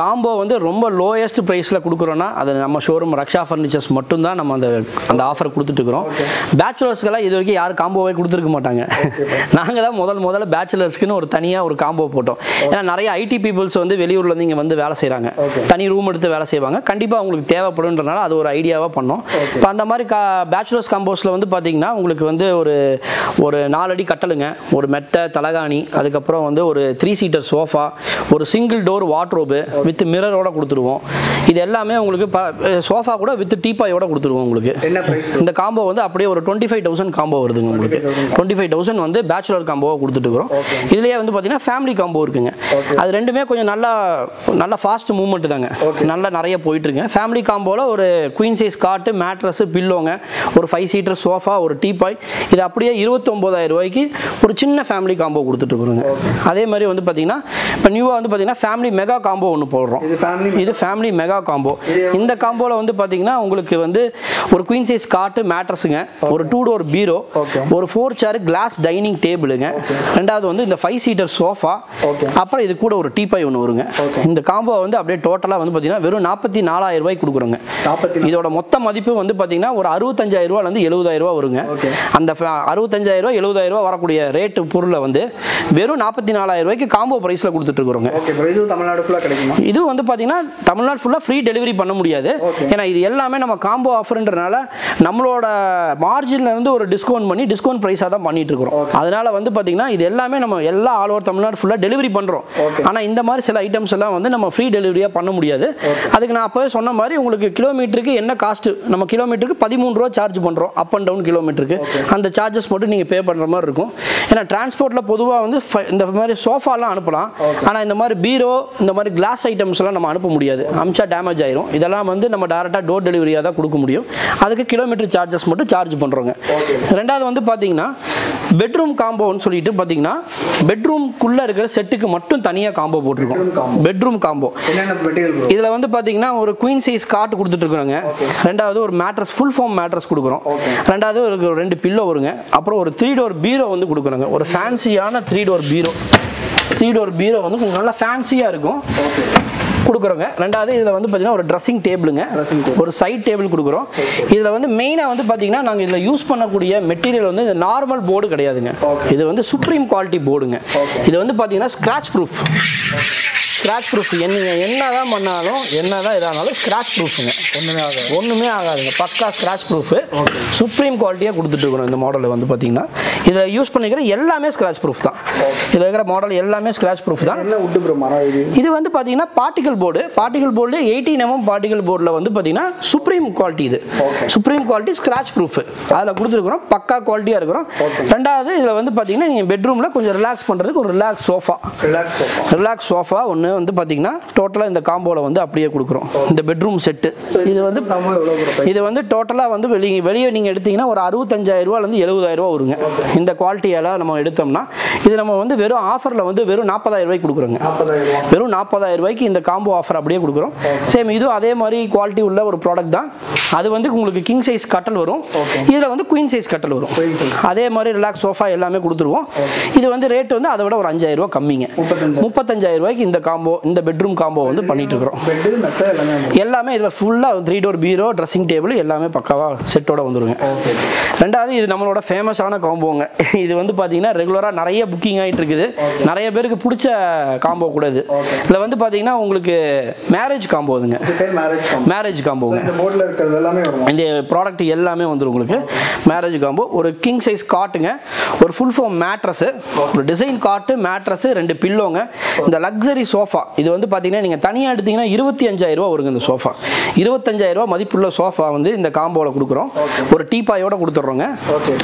காம்போ வந்து ரொம்ப லோயஸ்ட் ப்ரைஸில் கொடுக்குறோன்னா அது நம்ம ஷோரூம் ரக்ஷா ஃபர்னிச்சர்ஸ் மட்டும்தான் நம்ம அந்த அந்த ஆஃபர் கொடுத்துட்டு இருக்கிறோம் பேச்சுலர்ஸ்க்கெல்லாம் இது வரைக்கும் யாரும் காம்போவே கொடுத்துருக்க மாட்டாங்க. நாங்கள் தான் முதல் முதல்ல பேச்சுலர்ஸ்க்குன்னு ஒரு தனியாக ஒரு காம்போ போட்டோம். ஏன்னா நிறைய ஐடி பீப்புள்ஸ் வந்து வெளியூர்லேருந்து இங்கே வந்து வேலை செய்கிறாங்க. தனி ரூம் எடுத்து வேலை செய்வாங்க. கண்டிப்பாக அவங்களுக்கு தேவைப்படுன்றனால அது ஒரு ஐடியாவாக பண்ணோம். இப்போ அந்த மாதிரி கா பேச்சுலர்ஸ் காம்போஸில் வந்து பார்த்தீங்கன்னா உங்களுக்கு வந்து ஒரு ஒரு நாலடி கட்டலுங்க. ஒரு மெத்தை தலகாணி அதுக்கப்புறம் வந்து ஒரு த்ரீ சீட்டர் சோஃபா ஒரு சிங்கிள் டோர் வாட்ரோபு வித் மிரரோட கொடுத்துருவோம் இது எல்லாமே உங்களுக்கு சோஃபா கூட வித் டீப்பாயோட கொடுத்துருவோம் உங்களுக்கு. இந்த காம்போ வந்து அப்படியே ஒரு டுவெண்ட்டி ஃபைவ் தௌசண்ட் காம்போ வருதுங்க உங்களுக்கு. டுவெண்ட்டி ஃபைவ் தௌசண்ட் வந்து பேச்சுலர் காம்போவாக கொடுத்துட்டு இருக்கிறோம். இதுலேயே வந்து பார்த்தீங்கன்னா ஃபேமிலி காம்போ இருக்குங்க. அது ரெண்டுமே கொஞ்சம் நல்லா நல்லா ஃபாஸ்ட் மூவ்மெண்ட் தாங்க. நல்லா நிறைய போயிட்டு இருக்குங்க. ஃபேமிலி காம்போவில் ஒரு குயின் சைஸ் காட்டு மேட்ரஸ் பில்லோங்க ஒரு ஃபைவ் சீட்டர் சோஃபா ஒரு டீபாய் இது அப்படியே இருபத்தொம்போதாயிரம் ரூபாய்க்கு ஒரு சின்ன ஃபேமிலி காம்போ கொடுத்துட்டு இருக்கிறோங்க. அதே மாதிரி வந்து பார்த்தீங்கன்னா இப்போ நியூவாக வந்து பார்த்தீங்கன்னா ஃபேமிலி மெகா காம்போ ஒன்று போடுறோம். இது ஃபேமிலி இது ஃபேமிலி மெகா காம்போ இந்த காம்போல வந்து பாத்தீங்கன்னா உங்களுக்கு வந்து ஒரு குயின் சைஸ் காட்டு மேட்ரஸுங்க ஒரு டூ டோர் பீரோ. ஒரு ஃபோர் சேர் கிளாஸ் டைனிங் டேபிளுங்க ரெண்டாவது வந்து இந்த ஃபைவ் சீட்டர் சோஃபா. அப்புறம் இது கூட ஒரு டீபாய் ஒன்று வருங்க. இந்த காம்போ வந்து அப்படியே டோட்டலாக வந்து பார்த்தீங்கன்னா வெறும் நாற்பத்தி நாலாயிரம் ரூபாய்க்கு கொடுக்குறோங்க. இதோட மொத்த மதிப்பு வந்து பார்த்தீங்கன்னா ஒரு அறுபத்தஞ்சாயிரம் ரூபாயிலேருந்து எழுபதாயிரம் ரூபா வருங்க. அந்த அறுபத்தஞ்சாயிரம் ரூபா எழுபதாயிரம் ரூபா வரக்கூடிய ரேட்டு பொருளை வந்து வெறும் நாற்பத்தி நாலாயிரம் ரூபாய்க்கு காம்போ ப்ரைஸில் கொடுத்துட்டு இருக்கிறோங்க. இது வந்து பார்த்தீங்கன்னா தமிழ்நாடு ஃபுல்லாக ஃப்ரீ டெலிவரி பண்ண முடியாது. ஏன்னா இது எல்லாமே நம்ம காம்போ ஆஃபர்ன்றனால நம்மளோட மார்ஜின்ல இருந்து ஒரு டிஸ்கவுண்ட் பண்ணி டிஸ்கவுண்ட் ப்ரைஸாக தான் பண்ணிட்டு இருக்கிறோம் அதனால வந்து பார்த்தீங்கன்னா இது எல்லாமே நம்ம எல்லா ஆல் ஓவர் தமிழ்நாடு ஃபுல்லாக டெலிவரி பண்ணுறோம். ஆனால் இந்த மாதிரி சில ஐட்டம்ஸ் எல்லாம் வந்து நம்ம ஃப்ரீ டெலிவரியாக பண்ண முடியாது. அதுக்கு நான் அப்போவே சொன்ன மாதிரி உங்களுக்கு கிலோமீட்டருக்கு என்ன காஸ்ட் நம்ம கிலோமீட்டருக்கு பதிமூணு ரூபா சார்ஜ் பண்ணுறோம் அப் அண்ட் டவுன் கிலோமீட்டருக்கு அந்த சார்ஜஸ் மட்டும் நீங்கள் பே பண்ணுற மாதிரி இருக்கும். ஏன்னா டிரான்ஸ்போர்ட்டில் பொதுவாக வந்து இந்த மாதிரி சோஃபாலாம் அனுப்பலாம். ஆனால் இந்த மாதிரி பீரோ இந்த மாதிரி கிளாஸ் ஐட்டம்ஸ் எல்லாம் நம்ம அனுப்ப முடியாது. அமிச்சா டேமேஜ் ஆயிரும். இதெல்லாம் வந்து நம்ம டேரெக்டாக டோர் டெலிவரியாக தான் கொடுக்க முடியும். அதுக்கு கிலோமீட்டர் சார்ஜஸ் மட்டும் சார்ஜ் பண்ணுறோங்க ரெண்டாவது வந்து பார்த்தீங்கன்னா பெட்ரூம் காம்போன்னு சொல்லிட்டு பார்த்தீங்கன்னா பெட்ரூம்குள்ளே இருக்கிற செட்டுக்கு மட்டும் தனியாக காம்போ போட்டிருக்கோம். பெட்ரூம் காம்போ இதில் வந்து பார்த்தீங்கன்னா ஒரு குயின் சைஸ் காட்டு கொடுத்துட்டு இருக்கிறோங்க. ரெண்டாவது ஒரு மேட்ரஸ் ஃபுல் ஃபார்ம் மேட்ரஸ் கொடுக்குறோம். ரெண்டாவது ஒரு ரெண்டு பில்லோ வருங்க. அப்புறம் ஒரு த்ரீ டோர் பீரோ வந்து கொடுக்குறோங்க. ஒரு ஃபேன்சியான த்ரீ டோர் பீரோ த்ரீ டோர் பீரோ வந்து கொஞ்சம் நல்லா ஃபேன்சியாக இருக்கும். கொடுக்குறோங்க. ரெண்டாவது இதில் வந்து பார்த்தீங்கன்னா ஒரு ட்ரெஸ்ஸிங் டேபிளுங்க. ஒரு சைட் டேபிள் கொடுக்குறோம். இதில் வந்து மெயினாக வந்து பார்த்தீங்கன்னா நாங்கள் இதில் யூஸ் பண்ணக்கூடிய மெட்டீரியல் வந்து இந்த நார்மல் போர்டு கிடையாதுங்க. இது வந்து சுப்ரீம் குவாலிட்டி போர்டுங்க. இது வந்து பார்த்தீங்கன்னா ஸ்க்ராட்ச் ப்ரூஃப் ஸ்க்ராட்ச் ப்ரூஃப் நீங்கள் என்ன தான் பண்ணாலும் என்ன தான் இதானாலும் ஸ்க்ராட்ச் ப்ரூஃபுங்க ஒன்றுமே ஆகாது. ஒன்றுமே ஆகாதுங்க. பக்கா ஸ்க்ராட்ச் ப்ரூஃப் சுப்ரீம் குவாலிட்டியாக கொடுத்துட்டு இருக்கணும் இந்த மாடலில் வந்து பார்த்தீங்கன்னா இதில் யூஸ் பண்ணிக்கிற எல்லாமே ஸ்க்ராட்ச் ப்ரூஃப் தான். இதில் இருக்கிற மாடல் எல்லாமே ஸ்க்ராட்ச் ப்ரூஃப் தான். என்ன உட்டு ப்ரோ மரம் இது? இது வந்து பார்த்தீங்கன்னா particle board particle board eighteen MM particle போர்டில் வந்து பார்த்தீங்கன்னா சுப்ரீம் குவாலிட்டி இது. சுப்ரீம் குவாலிட்டி ஸ்க்ராட்ச் ப்ரூஃப் அதில் கொடுத்துருக்குறோம். பக்கா குவாலிட்டியாக இருக்கிறோம். ரெண்டாவது இதில் வந்து பார்த்தீங்கன்னா நீங்கள் பெட்ரூமில் கொஞ்சம் ரிலாக்ஸ் பண்ணுறதுக்கு ஒரு relax sofa relax sofa relax sofa ஒன்று வந்து பார்த்தீங்கன்னா டோட்டலாக இந்த காம்போவில் வந்து அப்படியே கொடுக்குறோம். இந்த பெட்ரூம் செட்டு இது வந்து இது வந்து டோட்டலாக வந்து வெளியே வெளியே நீங்கள் எடுத்தீங்கன்னா ஒரு எழுபதாயிரம் ரூபா வருங்க. இந்த குவாலிட்டியெல்லாம் நம்ம எடுத்தோம்னா இது நம்ம வந்து வெறும் ஆஃபரில் வந்து வெறும் நாற்பதாயிரம் ரூபாய்க்கு கொடுக்குறோங்க. வெறும் நாற்பதாயிரம் ரூபாய்க்கு இந்த காம்போ ஆஃபர் அப்படியே கொடுக்குறோம். சேம் இதுவும் அதே மாதிரி குவாலிட்டி உள்ள ஒரு ப்ராடக்ட் தான். அது வந்து உங்களுக்கு கிங் சைஸ் கட்டல் வரும். இதில் வந்து குயின் சைஸ் கட்டல் வரும். அதே மாதிரி ரிலாக்ஸ் சோஃபா எல்லாமே கொடுத்துருவோம். இது வந்து ரேட் வந்து அதை விட ஒரு அஞ்சாயிரம் கம்மிங்க. முப்பத்தஞ்சு. முப்பத்தஞ்சாயிரம் ரூபாய்க்கு இந்த காம்போ இந்த பெட்ரூம் காம்போ வந்து பண்ணிட்டு இருக்கிறோம் எல்லாமே இதில் ஃபுல்லாக த்ரீ டோர் பீரோ ட்ரெஸ்ஸிங் டேபிள் எல்லாமே பக்காவாக செட்டோட வந்துருங்க. ரெண்டாவது இது நம்மளோட ஃபேமஸான காம்போங்க இது வந்து பார்த்தீங்கன்னா ரெகுலராக நிறைய புக்கிங் ஆகிட்டு இருக்குது நிறைய பேருக்கு பிடிச்ச காம்போ கூட இது. இதில் வந்து பார்த்தீங்கன்னா உங்களுக்கு மேரேஜ் காம்போதுங்க இது பேர் மேரேஜ் காம்போ காம்போங்க இந்த ப்ராடக்ட் எல்லாமே வந்துடும் உங்களுக்கு. மேரேஜ் காம்போ ஒரு கிங் சைஸ் காட்டுங்க ஒரு ஃபுல் ஃபார்ம் மேட்ரஸு ஒரு டிசைன் காட்டு மேட்ரஸு ரெண்டு பில்லோங்க இந்த லக்ஸரி சோஃபா இது வந்து பார்த்தீங்கன்னா நீங்கள் தனியாக எடுத்தீங்கன்னா இருபத்தி அஞ்சாயிரம் ரூபா வருங்க இந்த சோஃபா. இருபத்தஞ்சாயிரம் ரூபா மதிப்புள்ள சோஃபா வந்து இந்த காம்போவில் கொடுக்குறோம். ஒரு டீப்பாயோட கொடுத்துட்றோங்க.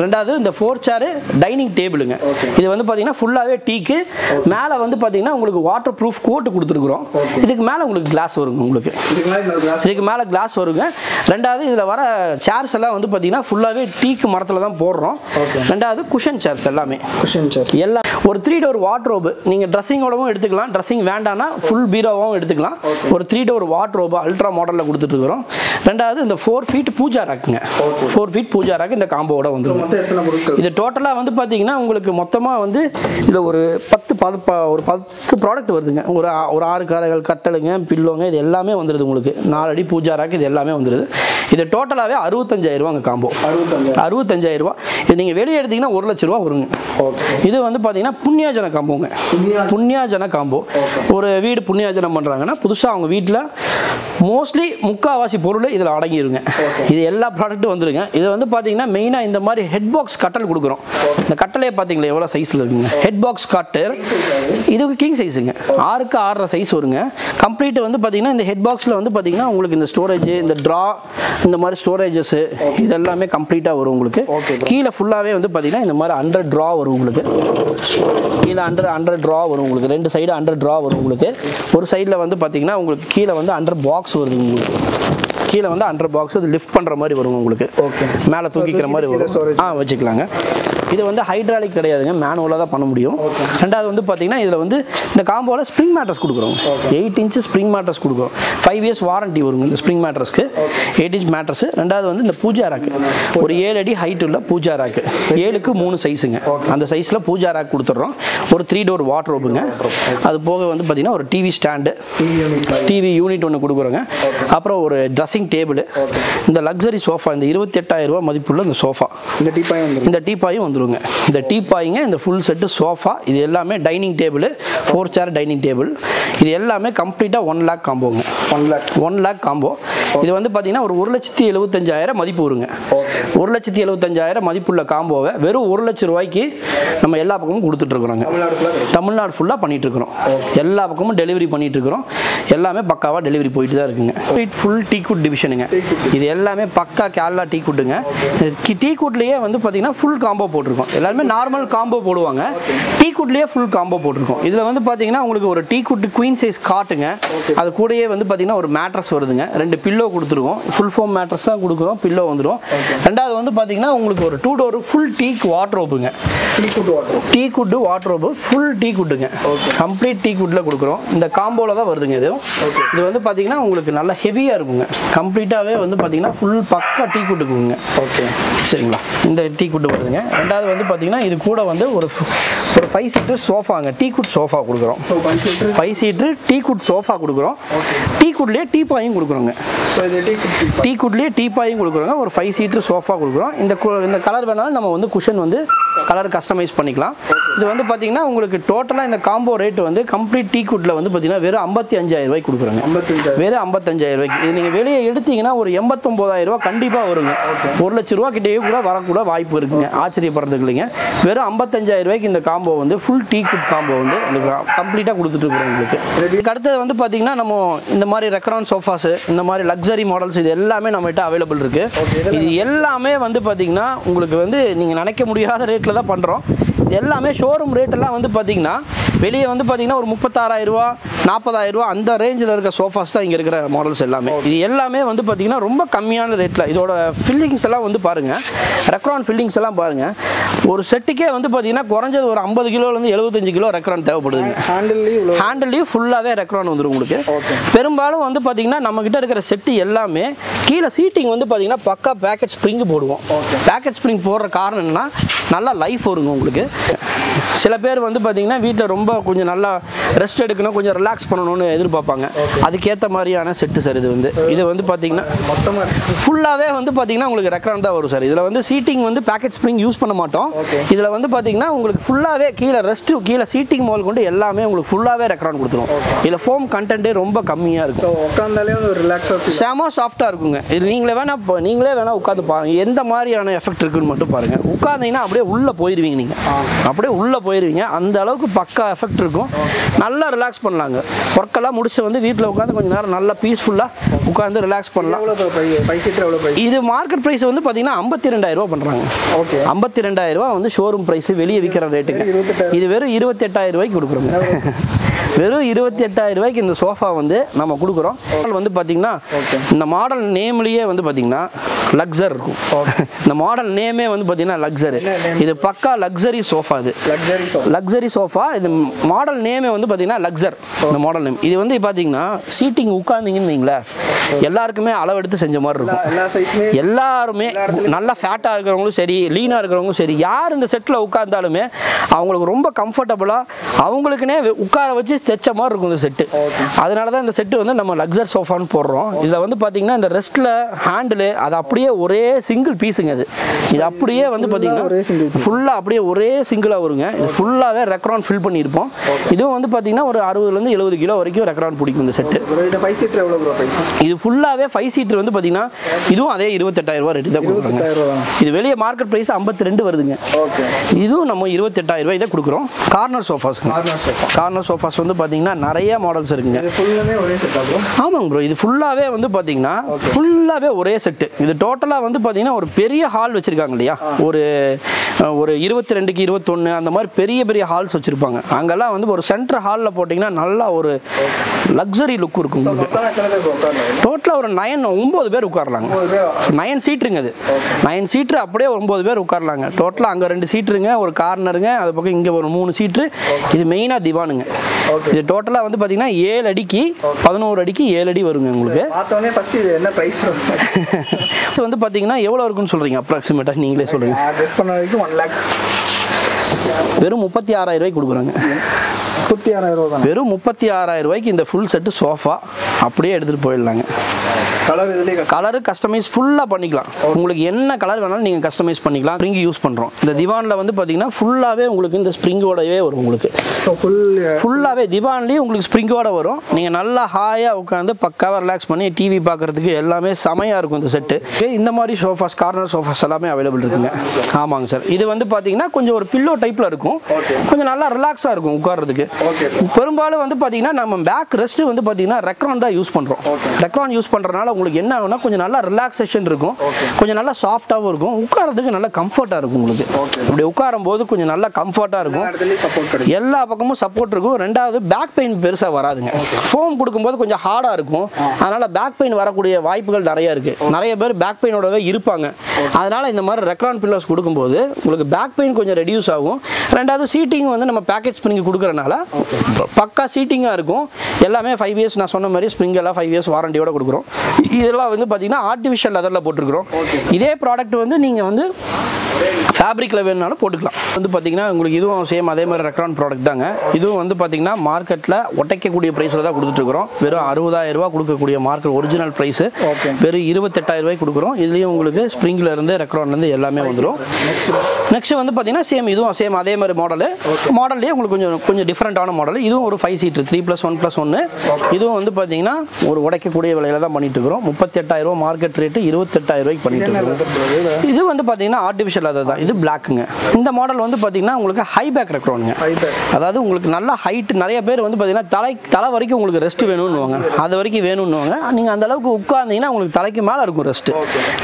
ரெண்டாவது இந்த ஃபோர் சேரு டைனிங் டேபிளுங்க. இது வந்து பார்த்தீங்கன்னா ஃபுல்லாகவே டீக்கு. மேலே வந்து பார்த்தீங்கன்னா உங்களுக்கு வாட்டர் ப்ரூஃப் கோட்டு கொடுத்துருக்குறோம். இதுக்கு மேலே உங்களுக்கு கிளாஸ் வருங்க உங்களுக்கு. இதுக்கு மேலே கிளாஸ் வருங்க. ரெண்டாவது இதில் வர சேர்ஸ் எல்லாம் வந்து பார்த்தீங்கன்னா ஃபுல்லாகவே டீக்கு மரத்தில் தான் போடுறோம். ரெண்டாவது குஷன் சேர்ஸ் எல்லாமே. குஷன் சார் எல்லாம் ஒரு த்ரீ டோர் வாட்ரோபு நீங்கள் ட்ரெஸ்ஸிங்கோடவும் எடுத்துக்கலாம். ட்ரெஸ்ஸிங் வேண்டாம்னா ஃபுல் பீரோவும் எடுத்துக்கலாம். ஒரு த்ரீ டோர் வாட்ரோபு அல்ட்ரா மாடலில் கொடுத்துட்ருக்குறோம் ரெண்டாவது இந்த ஃபோர் ஃபீட் பூஜா ராக்குங்க. ஃபோர் ஃபீட் பூஜா ராக்கு இந்த காம்போவோட வந்துடும் இது டோட்டலாக வந்து பார்த்தீங்கன்னா உங்களுக்கு மொத்தமாக வந்து இதில் ஒரு பத்து பத ஒரு பத்து ப்ராடக்ட் வருதுங்க. ஒரு ஒரு ஆறு காரைகள் கட்டலுங்க பில்லோங்க இது எல்லாமே வந்துடுது உங்களுக்கு. நாலு அடி பூஜா ராக்கு இது எல்லாமே வந்துடுது இது டோட்டலாகவே அறுபத்தஞ்சாயிரம் ரூபாங்க காம்போ. அறுபத்தஞ்சு அறுபத்தஞ்சாயிரம் ரூபா. இது நீங்கள் வெளியே எடுத்தீங்கன்னா ஒரு லட்ச ரூபா வருங்க. ஓகே இது வந்து பார்த்தீங்கன்னா புண்ணியாஜன காம்போங்க. புண்ணியா புண்ணியாஜன காம்போ. ஒரு வீடு புண்ணியாஜனம் பண்ணுறாங்கன்னா புதுசாக அவங்க வீட்டில் மோஸ்ட்லி முக்காவாசி பொருள் இதில் அடங்கிருங்க. இது எல்லா ப்ராடக்ட்டும் வந்துருங்க. இது வந்து பார்த்தீங்கன்னா மெயினாக இந்த மாதிரி ஹெட் பாக்ஸ் கட்டல் கொடுக்குறோம். இந்த கட்டளையை பார்த்தீங்களா எவ்வளோ சைஸில் இருக்குங்க? ஹெட் பாக்ஸ் காட்டு இது? கிங் சைஸுங்க ஆறுக்கு ஆறரை சைஸ் வருங்க. கம்ப்ளீட் வந்து பார்த்தீங்கன்னா இந்த ஹெட் பாக்ஸில் வந்து பார்த்தீங்கன்னா உங்களுக்கு இந்த ஸ்டோரேஜ் இந்த ட்ரா இந்த மாதிரி ஸ்டோரேஜஸ் இது எல்லாமே கம்ப்ளீட்டாக வரும் உங்களுக்கு. கீழே ஃபுல்லாகவே வந்து பார்த்தீங்கன்னா இந்த மாதிரி அண்டர் ட்ரா வரும் உங்களுக்கு. கீழே அண்டர் அண்டர் ட்ரா வரும் உங்களுக்கு. ரெண்டு சைடு அண்டர் ட்ரா வரும் உங்களுக்கு. ஒரு சைடில் வந்து பார்த்தீங்கன்னா உங்களுக்கு கீழே வந்து அண்டர் பாக்ஸ் வருது உங்களுக்கு. கீழே வந்து அண்டர் பாக்ஸ் அது லிஃப்ட் பண்ணுற மாதிரி வரும் உங்களுக்கு. Okay. மேலே தூக்கிக்கிற மாதிரி வரும். ஆ வச்சுக்கலாங்க. இது வந்து ஹைட்ராலிக் கிடையாதுங்க. மேனுவலாக தான் பண்ண முடியும். ரெண்டாவது வந்து பார்த்தீங்கன்னா இதில் வந்து இந்த காம்போவில் ஸ்ப்ரிங் மேட்ரஸ் கொடுக்குறோம். எயிட் இன்ச்சு ஸ்ப்ரிங் மேட்ரஸ் கொடுக்குறோம். ஃபைவ் இயர்ஸ் வாரண்டி வருங்க இந்த ஸ்ப்ரிங் மேட்ரஸ்க்கு எயிட் இன்ச் மேட்ரஸ் ரெண்டாவது வந்து இந்த பூஜா ராக்கு ஒரு ஏழு அடி ஹைட் உள்ள பூஜா ராக்கு ஏழுக்கு மூணு சைஸுங்க அந்த சைஸில் பூஜா ராக் கொடுத்துட்றோம். ஒரு த்ரீ டோர் வாட்ரோபுங்க அது போக வந்து பார்த்தீங்கன்னா ஒரு டிவி ஸ்டாண்டு டிவி யூனிட் ஒன்று கொடுக்குறோங்க. அப்புறம் ஒரு ட்ரெஸ்ஸிங் டேபிள் இந்த லக்ஸரி சோஃபா இந்த இருபத்தெட்டாயிரம் ரூபாய் மதிப்புள்ள இந்த சோஃபா இந்த டீப்பாய் வந்துடும் இந்த டீப்பாயும் வந்துருங்க இந்த டீப்பாயிங்க இந்த ஃபுல் செட்டு சோஃபா இது எல்லாமே dining table four chair dining table இது எல்லாமே கம்ப்ளீட்டாக one lakh காம்போங்க one lakh one lakh combo இது வந்து பார்த்தீங்கன்னா ஒரு ஒரு லட்சத்தி எழுபத்தஞ்சாயிரம் மதிப்பு வருங்க. ஒரு லட்சத்தி எழுபத்தஞ்சாயிரம் மதிப்புள்ள காம்போவை வெறும் ஒரு லட்ச ரூபாய்க்கு நம்ம எல்லா பக்கமும் கொடுத்துட்ருக்குறோங்க. தமிழ்நாடு ஃபுல்லாக இருக்கிறோம் எல்லா பக்கமும் டெலிவரி பண்ணிட்டு இருக்கிறோம் எல்லாமே பக்காவாக டெலிவரி போயிட்டு தான் இருக்குங்க ஃபுல் டீ குட் டிவிஷனுங்க இது எல்லாமே பக்கா கேரளா டீ குட்டுங்க டீ குட்லேயே வந்து பார்த்தீங்கன்னா ஃபுல் காம்போ போட்டிருக்கோம். எல்லாருமே நார்மல் காம்போ போடுவாங்க. டீ குட்லேயே ஃபுல் காம்போ போட்டிருக்கோம். இதில் வந்து பார்த்தீங்கன்னா உங்களுக்கு ஒரு டீ குட் குயின் சைஸ் காட்டுங்க அது கூடயே வந்து பார்த்தீங்கன்னா ஒரு மேட்ரஸ் வருதுங்க. ரெண்டு பில்லோ கொடுத்துருவோம். ஃபுல் ஃபோம் மேட்ரஸ் தான் கொடுக்குறோம். பில்லோ வந்துடும் ரெண்டாவது வந்து பார்த்தீங்கன்னா உங்களுக்கு ஒரு டூ டோர் ஃபுல் டீ வாட்ரோப்புங்க teak wood water teak wood wardrobe full teak குட்டுங்க complete teak குட்டில் கொடுக்குறோம். இந்த காம்போவில் தான் வருதுங்க இது. இது வந்து பார்த்தீங்கன்னா உங்களுக்கு நல்லா ஹெவியாக இருக்குங்க. கம்ப்ளீட்டாகவே வந்து பார்த்தீங்கன்னா ஃபுல் பக்கா டீ குட்டுக்குங்க ஓகே சரிங்களா? இந்த டீ குட்டு வருதுங்க. ரெண்டாவது வந்து பார்த்தீங்கன்னா இது கூட வந்து ஒரு ஒரு ஃபைவ் சீட்டர் சோஃபாங்க டீ குட் சோஃபா கொடுக்குறோம். Five seater teak wood sofa கொடுக்குறோம். டீ குட்லேயே டீ பாயும் கொடுக்குறோங்க. டீ குட் டீ டீ குட்லேயே டீ பாயும் கொடுக்குறோங்க. ஒரு ஃபைவ் சீட்ரு சோஃபா கொடுக்குறோம். இந்த இந்த கலர் வேணாலும் நம்ம வந்து குஷன் வந்து கலர் கஸ்டமைஸ் பண்ணிக்கலாம். இது வந்து பார்த்தீங்கன்னா உங்களுக்கு டோட்டலாக இந்த காம்போ ரேட் வந்து கம்ப்ளீட் டீ குட்டில் வந்து பார்த்தீங்கன்னா வெறும் ஐம்பத்தி அஞ்சாயிரம் ரூபாய்க்கு கொடுக்குறோங்க. வெறும் ஐம்பத்தஞ்சாயிரம் ரூபாய்க்கு. இது நீங்கள் வெளியே எடுத்தீங்கன்னா ஒரு எண்பத்தொம்போதாயிரம் ரூபா கண்டிப்பாக வருங்க. ஒரு லட்ச ரூபா கிட்டேயே கூட வரக்கூட வாய்ப்பு இருக்குங்க. ஆச்சரியப்படுறதுக்கு இல்லைங்க வெறும் ஐம்பத்தஞ்சாயிரம் ரூபாய்க்கு இந்த காம்போ வந்து ஃபுல் டீ குட் காம்போ வந்து கம்ப்ளீட்டாக கொடுத்துட்டு இருக்கிறோம் உங்களுக்கு இதுக்கு அடுத்தது வந்து பார்த்தீங்கன்னா நம்ம இந்த மாதிரி ரெக்ரான் சோஃபாஸ் இந்த மாதிரி லக்ஸரி மாடல்ஸ் இது எல்லாமே நம்மகிட்ட அவைலபிள் இருக்கு. Okay, இதெல்லாம் இது எல்லாமே வந்து பார்த்தீங்கன்னா உங்களுக்கு வந்து நீங்கள் நினைக்க முடியாத ரேட்டில் தான் பண்ணுறோம் இது எல்லாமே ஷோரூம் ரேட்டெல்லாம் வந்து பார்த்தீங்கன்னா வெளியே வந்து பார்த்தீங்கன்னா ஒரு முப்பத்தாறாயிரம் ரூபா நாற்பதாயிரம் ரூபா அந்த ரேஞ்சில் இருக்க சோஃபாஸ் தான் இங்கே இருக்கிற மாடல்ஸ் எல்லாமே. இது எல்லாமே வந்து பார்த்தீங்கன்னா ரொம்ப கம்மியான ரேட்டில் இதோட ஃபில்லிங்ஸ் எல்லாம் வந்து பாருங்கள் ரெக்ரான் ஃபில்லிங்ஸ் எல்லாம் பாருங்கள் ஒரு செட்டுக்கே வந்து பார்த்தீங்கன்னா குறைஞ்சது ஒரு ஐம்பது கிலோலேருந்து எழுபத்தஞ்சு கிலோ ரெக்ரான் தேவைப்படுதுங்க. ஹேண்டில்லையும் இவ்வளோ ஹேண்டிலையும் ஃபுல்லாகவே ரெக்ரான் வந்துடும் உங்களுக்கு. பெரும்பாலும் வந்து பார்த்தீங்கன்னா நம்ம கிட்ட இருக்கிற செட்டு எல்லாமே கீழே சீட்டிங் வந்து பார்த்தீங்கன்னா பக்கா பேக்கெட் ஸ்ப்ரிங் போடுவோம். பேக்கெட் ஸ்ப்ரிங் போடுற காரணம் என்னன்னா நல்லா லைஃப் வருங்க உங்களுக்கு. சில பேர் வந்து பார்த்தீங்கன்னா வீட்டில் ரொம்ப கொஞ்சம் நல்லா ரெஸ்ட் எடுக்கணும் கொஞ்சம் ரிலாக்ஸ் பண்ணணும்னு எதிர்பார்ப்பாங்க. அதுக்கேற்ற மாதிரியான செட்டு சார் இது வந்து. இது வந்து பார்த்தீங்கன்னா மொத்தமாக ஃபுல்லாகவே வந்து பார்த்தீங்கன்னா உங்களுக்கு ரெக்ரான் தான் வரும் சார் இதில் வந்து சீட்டிங் வந்து பேக்கெட் ஸ்ப்ரிங் யூஸ் பண்ண மாட்டோம். இதில் வந்து பார்த்தீங்கன்னா உங்களுக்கு ஃபுல்லாகவே கீழே ரெஸ்ட் கீழே சீட்டிங் முதல் கொண்டு எல்லாமே உங்களுக்கு ஃபுல்லாகவே ரெக்ரான் கொடுத்துரும். இதில் ஃபோம் கண்டென்ட்டே ரொம்ப கம்மியாக இருக்கும். உட்காந்தாலே ரிலாக்ஸாக செம சாஃப்டாக இருக்குங்க. இது நீங்களே வேணா இப்போ நீங்களே வேணா உட்காந்து பாருங்க. எந்த மாதிரியான எஃபெக்ட் இருக்குன்னு மட்டும் பாருங்க. உட்காந்தீங்கன்னா அப்படியே உள்ளே போயிடுவீங்க நீங்கள் அப்படியே உள்ளே போயிடுவீங்க அந்த அளவுக்கு பக்கா எஃபெக்ட் இருக்கும். நல்லா ரிலாக்ஸ் பண்ணலாங்க. ஒர்க்கெல்லாம் முடிச்சுட்டு வந்து வீட்டில் உட்காந்து கொஞ்சம் நேரம் நல்லா பீஸ்ஃபுல்லாக உட்காந்து ரிலாக்ஸ் பண்ணலாம். இது மார்க்கெட் ப்ரைஸ் வந்து பார்த்தீங்கன்னா ஐம்பத்தி ரெண்டாயிரம் ரூபா பண்ணுறாங்க ஓகே. ஐம்பத்தி ரெண்டாயிரம் ரூபா வந்து ஷோரூம் ப்ரைஸ் வெளியே விற்கிற இருபத்தெட்டாயிரம். இது வெறும் இருபத்தெட்டாயிரம் ரூபாய்க்கு கொடுக்குறோங்க. வெறும் இருபத்தி எட்டாயிரம் ரூபாய்க்கு இந்த சோஃபா வந்து நம்ம கொடுக்குறோம். வந்து பார்த்தீங்கன்னா. இந்த மாடல் நேம்லேயே வந்து பார்த்தீங்கன்னா லக்ஸர் இருக்கும். இந்த மாடல் நேமே வந்து பார்த்தீங்கன்னா லக்ஸர்? இது பக்கா லக்ஸரி சோஃபா இது. லக்ஸரி சோஃபா இது மாடல் நேமே வந்து பார்த்தீங்கன்னா லக்ஸர் இந்த மாடல் நேம் இது வந்து பார்த்தீங்கன்னு சீட்டிங் உட்கார்ந்தீங்கன்னு வைங்களேன். எல்லாருக்குமே அளவெடுத்து செஞ்ச மாதிரி இருக்கும். எல்லாருமே நல்லா ஃபேட்டாக இருக்கிறவங்களும் சரி லீனாக இருக்கிறவங்களும் சரி யார் இந்த செட்டில் உட்கார்ந்தாலுமே அவங்களுக்கு ரொம்ப கம்ஃபர்டபுளாக அவங்களுக்குனே வெ- உட்கார வச்சு தைச்ச மாதிரி இருக்கும் இந்த செட்டு அதனால தான் இந்த செட்டு வந்து நம்ம லக்ஸர் சோஃபான்னு போடுறோம். இதில் வந்து பார்த்தீங்கன்னா இந்த ரெஸ்ட்டில் ஹேண்டில் அதை அப்படியே ஒரே சிங்கிள் பீஸுங்க அது. இது அப்படியே வந்து பார்த்தீங்கன்னா. ஃபுல்லாக அப்படியே ஒரே சிங்கிளாக வருங்க. இது ஃபுல்லாகவே ரெக்ரான் ஃபில் பண்ணியிருப்போம். இதுவும் வந்து பார்த்தீங்கன்னா ஒரு அறுபதுலேருந்து எழுபது கிலோ வரைக்கும் ரெக்ரான் பிடிக்கும் இந்த செட்டு இது ஃபுல்லாகவே ஃபைவ் சீட்டர் வந்து பார்த்தீங்கன்னா இதுவும் அதே இருபத்தெட்டாயிரம் ரூபாய் ரேட்டு தான் கொடுக்குறாங்க. ரூபா இது வெளியே மார்க்கெட் ப்ரைஸ் ஐம்பத்தி ரெண்டு வருதுங்க இதுவும் நம்ம இருபத்தெட்டாயிரம் ரூபாய் தான் கொடுக்குறோம். Corner sofas corner sofa corner sofas வந்து பார்த்தீங்கன்னா நிறைய மாடல்ஸ் இருக்குங்க. செட்டா ஆமாங்க ப்ரோ இது ஃபுல்லாகவே வந்து பார்த்தீங்கன்னா ஃபுல்லாகவே ஒரே செட்டு இது டோட்டலாக வந்து பார்த்தீங்கன்னா ஒரு பெரிய ஹால் வச்சுருக்காங்க இல்லையா? ஒரு ஒரு இருபத்தி ரெண்டுக்கு இருபத்தொன்று அந்த மாதிரி பெரிய பெரிய ஹால்ஸ் வச்சுருப்பாங்க. அங்கெல்லாம் வந்து ஒரு சென்டர் ஹாலில் போட்டிங்கன்னா நல்லா ஒரு லக்ஸரி லுக் இருக்கும் டோட்டலாக ஒரு நயன் ஒம்பது பேர் உட்காரலாங்க. நயன் சீட்டுருங்க அது. நயன் சீட்ரு அப்படியே ஒம்பது பேர் உட்காரலாங்க. டோட்டலாக அங்கே ரெண்டு சீட்டுருங்க ஒரு கார்னருங்க அது பக்கம் இங்கே ஒரு மூணு சீட்ரு இது மெயினாக திவானுங்க. இது டோட்டலாக வந்து பார்த்தீங்கன்னா ஏழு அடிக்கு பதினோரு அடிக்கு ஏழு அடி வருங்க உங்களுக்கு. பார்த்தோன்னே ஃபர்ஸ்ட் இது என்ன ப்ரைஸ் ப்ரோ இது வந்து பார்த்தீங்கன்னா எவ்வளோ இருக்குன்னு சொல்கிறீங்க அப்ராக்சிமேட்டாக நீங்களே சொல்லுங்கள் கெஸ் பண்ண வரைக்கும் ஒன் லேக் வெறும் முப்பத்தி ஆறாயிரம் ரூபாய்க்கு கொடுக்குறாங்க. முப்பத்தி ஆறாயிரம் ரூபா வெறும் முப்பத்தி ஆறாயிரம் ரூபாய்க்கு இந்த ஃபுல் செட்டு சோஃபா அப்படியே எடுத்துகிட்டு போயிடலாங்க. கலர் இதுலேயே கலரு கஸ்டமைஸ் ஃபுல்லாக பண்ணிக்கலாம். உங்களுக்கு என்ன கலர் வேணாலும் நீங்கள் கஸ்டமைஸ் பண்ணிக்கலாம். ஸ்ப்ரிங் யூஸ் பண்ணுறோம் இந்த திவானில் வந்து பார்த்தீங்கன்னா ஃபுல்லாகவே உங்களுக்கு இந்த ஸ்ப்ரிங்கோடவே வரும் உங்களுக்கு. ஃபுல்லாகவே திவான்லேயும் உங்களுக்கு ஸ்ப்ரிங்கோட வரும். நீங்கள் நல்லா ஹாயாக உட்காந்து பக்காவாக ரிலாக்ஸ் பண்ணி டிவி பார்க்குறதுக்கு எல்லாமே செமையாக இருக்கும் இந்த செட்டு இந்த மாதிரி சோஃபாஸ் கார்னர் சோஃபாஸ் எல்லாமே அவைலபிள் இருக்குங்க. ஆமாங்க சார் இது வந்து பார்த்தீங்கன்னா கொஞ்சம் ஒரு பில்லோ டைப்பில் இருக்கும். கொஞ்சம் நல்லா ரிலாக்ஸாக இருக்கும் உட்கார்றதுக்கு. பெரும்பாலும் வந்து பார்த்தீங்கன்னா நம்ம பேக் ரெஸ்ட் வந்து பார்த்தீங்கன்னா ரெக்ரான் தான் யூஸ் பண்ணுறோம் ரெக்ரான் யூஸ் பண்ணுறதுனால உங்களுக்கு என்ன ஆகும்னா கொஞ்சம் நல்லா ரிலாக்ஸேஷன் இருக்கும். கொஞ்சம் நல்லா சாஃப்டாகவும் இருக்கும். உட்காரதுக்கு நல்லா கம்ஃபர்ட்டாக இருக்கும் உங்களுக்கு. இப்படி உட்காரும் போது கொஞ்சம் நல்லா கம்ஃபர்ட்டாக இருக்கும். எல்லா பக்கமும் சப்போர்ட் இருக்கும். ரெண்டாவது பேக் பெயின் பெருசாக வராதுங்க. ஃபோம் கொடுக்கும்போது கொஞ்சம் ஹார்டாக இருக்கும். அதனால பேக் பெயின் வரக்கூடிய வாய்ப்புகள் நிறைய இருக்கு. நிறைய பேர் பேக் பெயினோடவே இருப்பாங்க. அதனால இந்த மாதிரி ரெக்ரான் பில்லர்ஸ் கொடுக்கும்போது உங்களுக்கு பேக் பெயின் கொஞ்சம் ரெடியூஸ் ஆகும். ரெண்டாவது சீட்டிங் வந்து நம்ம பேக்கெட் ஸ்ப்ரிங் கொடுக்குறனால பக்கா சீட்டிங்காக இருக்கும். எல்லாமே ஃபைவ் இயர்ஸ் நான் சொன்ன மாதிரி ஸ்ப்ரிங் எல்லாம் ஃபைவ் இயர்ஸ் வாரண்டியோட கொடுக்குறோம். இதெல்லாம் வந்து பார்த்தீங்கன்னா ஆர்டிஃபிஷியல் லெதரில் போட்டிருக்கிறோம். இதே ப்ராடக்ட் வந்து நீங்கள் வந்து ஃபேப்ரிக்கில் வேணுனாலும் போட்டுக்கலாம். வந்து பார்த்தீங்கன்னா உங்களுக்கு இதுவும் சேம் அதே மாதிரி ரெக்ரான் ப்ராடக்ட் தாங்க. இதுவும் வந்து பார்த்தீங்கன்னா மார்க்கெட்டில் ஒட்டைக்கக்கூடிய ப்ரைஸில் தான் கொடுத்துட்ருக்குறோம் வெறும் அறுபதாயிரம் ரூபா கொடுக்கக்கூடிய மார்க்கெட் ஒரிஜினல் ப்ரைஸு. வெறும் இருபத்தெட்டாயிரம் ரூபாய்க்கு கொடுக்குறோம். இதுலேயும் உங்களுக்கு ஸ்ப்ரிங்ல இருந்து ரெக்ரான்ல இருந்து எல்லாமே வந்துடும் நெக்ஸ்ட் வந்து பார்த்தீங்கன்னா சேம் இதுவும் சேம் அதே மாதிரி மாடலு மாடல்லே உங்களுக்கு கொஞ்சம் கொஞ்சம் டிஃப்ரெண்ட்டான மாடல் இதுவும் ஒரு five seat three plus one plus ஒன்று இதுவும் வந்து பார்த்தீங்கன்னா ஒரு உடைக்கக்கூடிய விலையில தான் பண்ணிட்டு இருக்கிறோம். முப்பத்தெட்டாயிரம் ரூபா மார்க்கெட் ரேட்டு இருபத்தெட்டாயிரம் ரூபாய்க்கு பண்ணிட்டு இருக்கிறோம். இது வந்து பார்த்தீங்கன்னா ஆர்டிஃபிஷியல் தான். இது பிளாக்குங்க இந்த மாடல் வந்து பார்த்தீங்கன்னா உங்களுக்கு ஹை பேக் ரெக்ரோனுங்க. அதாவது உங்களுக்கு நல்ல ஹைட் நிறைய பேர் வந்து பார்த்தீங்கன்னா தலை தலை வரைக்கும் உங்களுக்கு ரெஸ்ட் வேணும்னுவாங்க. அது வரைக்கும் வேணும்னுவாங்க. நீங்கள் அந்த அளவுக்கு உட்கார்ந்தீங்கன்னா உங்களுக்கு தலைக்கு மேலே இருக்கும் ரெஸ்ட்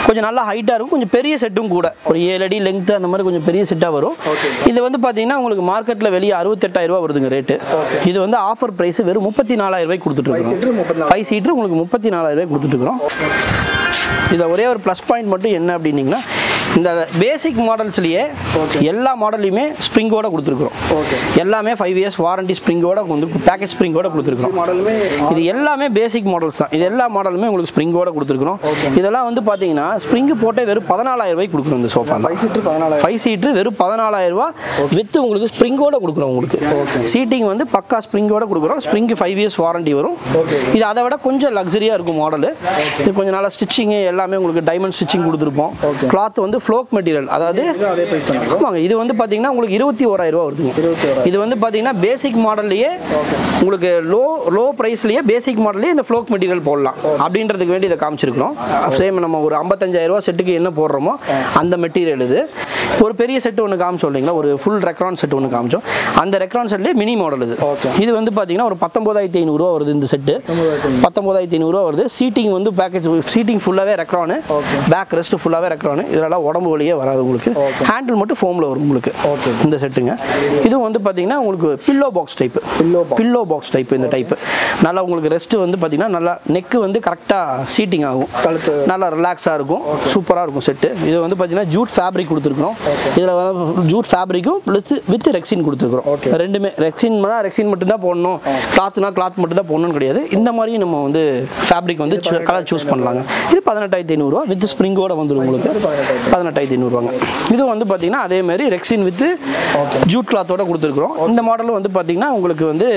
கொஞ்சம் நல்லா ஹைட்டாக இருக்கும். கொஞ்சம் பெரிய செட்டும் கூட. ஒரு ஏழு அடி லெங்த் அந்த மாதிரி கொஞ்சம் பெரிய செட்டாக வரும். இது வந்து பார்த்தீங்கன்னா உங்களுக்கு மார்க்கெட்டில் வெளியே அறுபத்தெட்டாயிரம் ரூபா வருதுங்க ரேட்டு இது வந்து ஆஃபர் ப்ரைஸ் வெறும் முப்பத்தி நாலாயிரம் முப்பத்தி நாலு ஃபைவ் சீட்ரு உங்களுக்கு முப்பத்தி நாலாயிரம் ரூபாய் கொடுத்துட்ருக்குறோம் இதில் ஒரே ஒரு ப்ளஸ் பாயிண்ட் மட்டும் என்ன அப்படின்னீங்கன்னா இந்த பேசிக் மாடல்ஸ்லேயே எல்லா மாடல்லையுமே ஸ்ப்ரிங்கோட கொடுத்துருக்குறோம். எல்லாமே ஃபைவ் இயர்ஸ் வாரண்டி ஸ்ப்ரிங்கோட வந்து பேக்கேஜ் ஸ்ப்ரிங்கோட கொடுத்துருக்குறோம். இது எல்லாமே பேசிக் மாடல்ஸ் தான். இது எல்லா மாடலுமே உங்களுக்கு ஸ்ப்ரிங்கோட கொடுத்துருக்குறோம். இதெல்லாம் வந்து பார்த்தீங்கன்னா ஸ்ப்ரிங் போட்டே வெறும் பதினாலாயிரம் ரூபாய்க்கு கொடுக்குறோம் இந்த சோஃபா ஃபைவ் சீட்ரு வெறும் பதினாலாயிரம் ரூபா வித் உங்களுக்கு ஸ்ப்ரிங்கோட கொடுக்குறோம் உங்களுக்கு. சீட்டிங் வந்து பக்கா ஸ்ப்ரிங்கோட கொடுக்குறோம். ஸ்ப்ரிங்கு ஃபைவ் இயர்ஸ் வாரண்டி வரும். இது அதை விட கொஞ்சம் லக்ஸரியாக இருக்கும் மாடலு இது கொஞ்சம் நல்லா ஸ்டிச்சிங்கு எல்லாமே உங்களுக்கு டைமண்ட் ஸ்டிச்சிங் கொடுத்துருப்போம். கிளாத் வந்து ஃப்ளோக் மெட்டீரியல் அதாவது. ஆமாங்க இது வந்து பார்த்தீங்கன்னா உங்களுக்கு இருபத்தி ஓராயிரம் ரூபா வருதுங்க. இது வந்து பார்த்தீங்கன்னா பேசிக் மாடல்லையே உங்களுக்கு லோ லோ ப்ரைஸ்லேயே பேசிக் மாடல்லையே இந்த ஃப்ளோக் மெட்டீரியல் போடலாம். அப்படின்றதுக்கு வேண்டி இதை காமிச்சிருக்கிறோம். சேம் நம்ம ஒரு 55000 ரூபா செட்டுக்கு என்ன போடுறோமோ அந்த மெட்டீரியல் இது. ஒரு பெரிய செட் ஒன்று காமிச்சோம் இல்லைங்களா? ஒரு ஃபுல் ரெக்ரான் செட் ஒன்று காமிச்சோம். அந்த ரெக்ரான் செட்லேயே மினி மாடல் இது. Okay. இது வந்து பார்த்தீங்கன்னா ஒரு பத்தொம்போதாயிரத்தி ஐநூறுரூவா வருது இந்த செட்டு பத்தொம்போதாயிரத்தி ஐநூறுரூவா வருது. சீட்டிங் வந்து பேக்கேஜ் சீட்டிங் ஃபுல்லாகவே ரெக்ரானு பேக் ரெஸ்ட் ஃபுல்லாகவே ரெக்ரானு இதெல்லாம் உடம்பு வழியே வராது உங்களுக்கு. ஹேண்டில் மட்டும் ஃபோமில் வரும் உங்களுக்கு. இந்த செட்டுங்க இதுவும் வந்து பார்த்தீங்கன்னா உங்களுக்கு pillow box type box. Pillow box type இந்த டைப்பு நல்லா உங்களுக்கு ரெஸ்ட் வந்து பார்த்தீங்கன்னா நல்லா நெக்கு வந்து கரெக்டாக சீட்டிங் ஆகும். கழுத்து. நல்லா ரிலாக்ஸாக இருக்கும். சூப்பராக இருக்கும் செட்டு இது வந்து பார்த்தீங்கன்னா ஜூட் ஃபேப்ரிக் கொடுத்துருக்கோம் கொடுத்துருக்குறோம் இதில் வந்து ஜூட் ஃபேப்ரிக்கும் ப்ளஸ் வித் ரெக்ஸின் கொடுத்துருக்குறோம். ரெண்டுமே. ரெக்ஸின் ரெக்ஸின் மட்டும் தான் போடணும். கிளாத்னா கிளாத் மட்டும் தான் போடணும்னு கிடையாது. இந்த மாதிரியும் நம்ம வந்து ஃபேப்ரிக் வந்து கலர் சூஸ் பண்ணலாங்க. இது பதினெட்டாயிரத்தி ஐநூறுரூவா வித் ஸ்ப்ரிங்கோட வந்துடும் உங்களுக்கு. பதினெட்டாயிரத்தி ஐநூறுவாங்க. இது வந்து பார்த்தீங்கன்னா அதே மாதிரி ரெக்ஸின் வித் ஜூட் கிளாத்தோட கொடுத்துருக்குறோம். இந்த மாடலும் வந்து பார்த்தீங்கன்னா உங்களுக்கு வந்து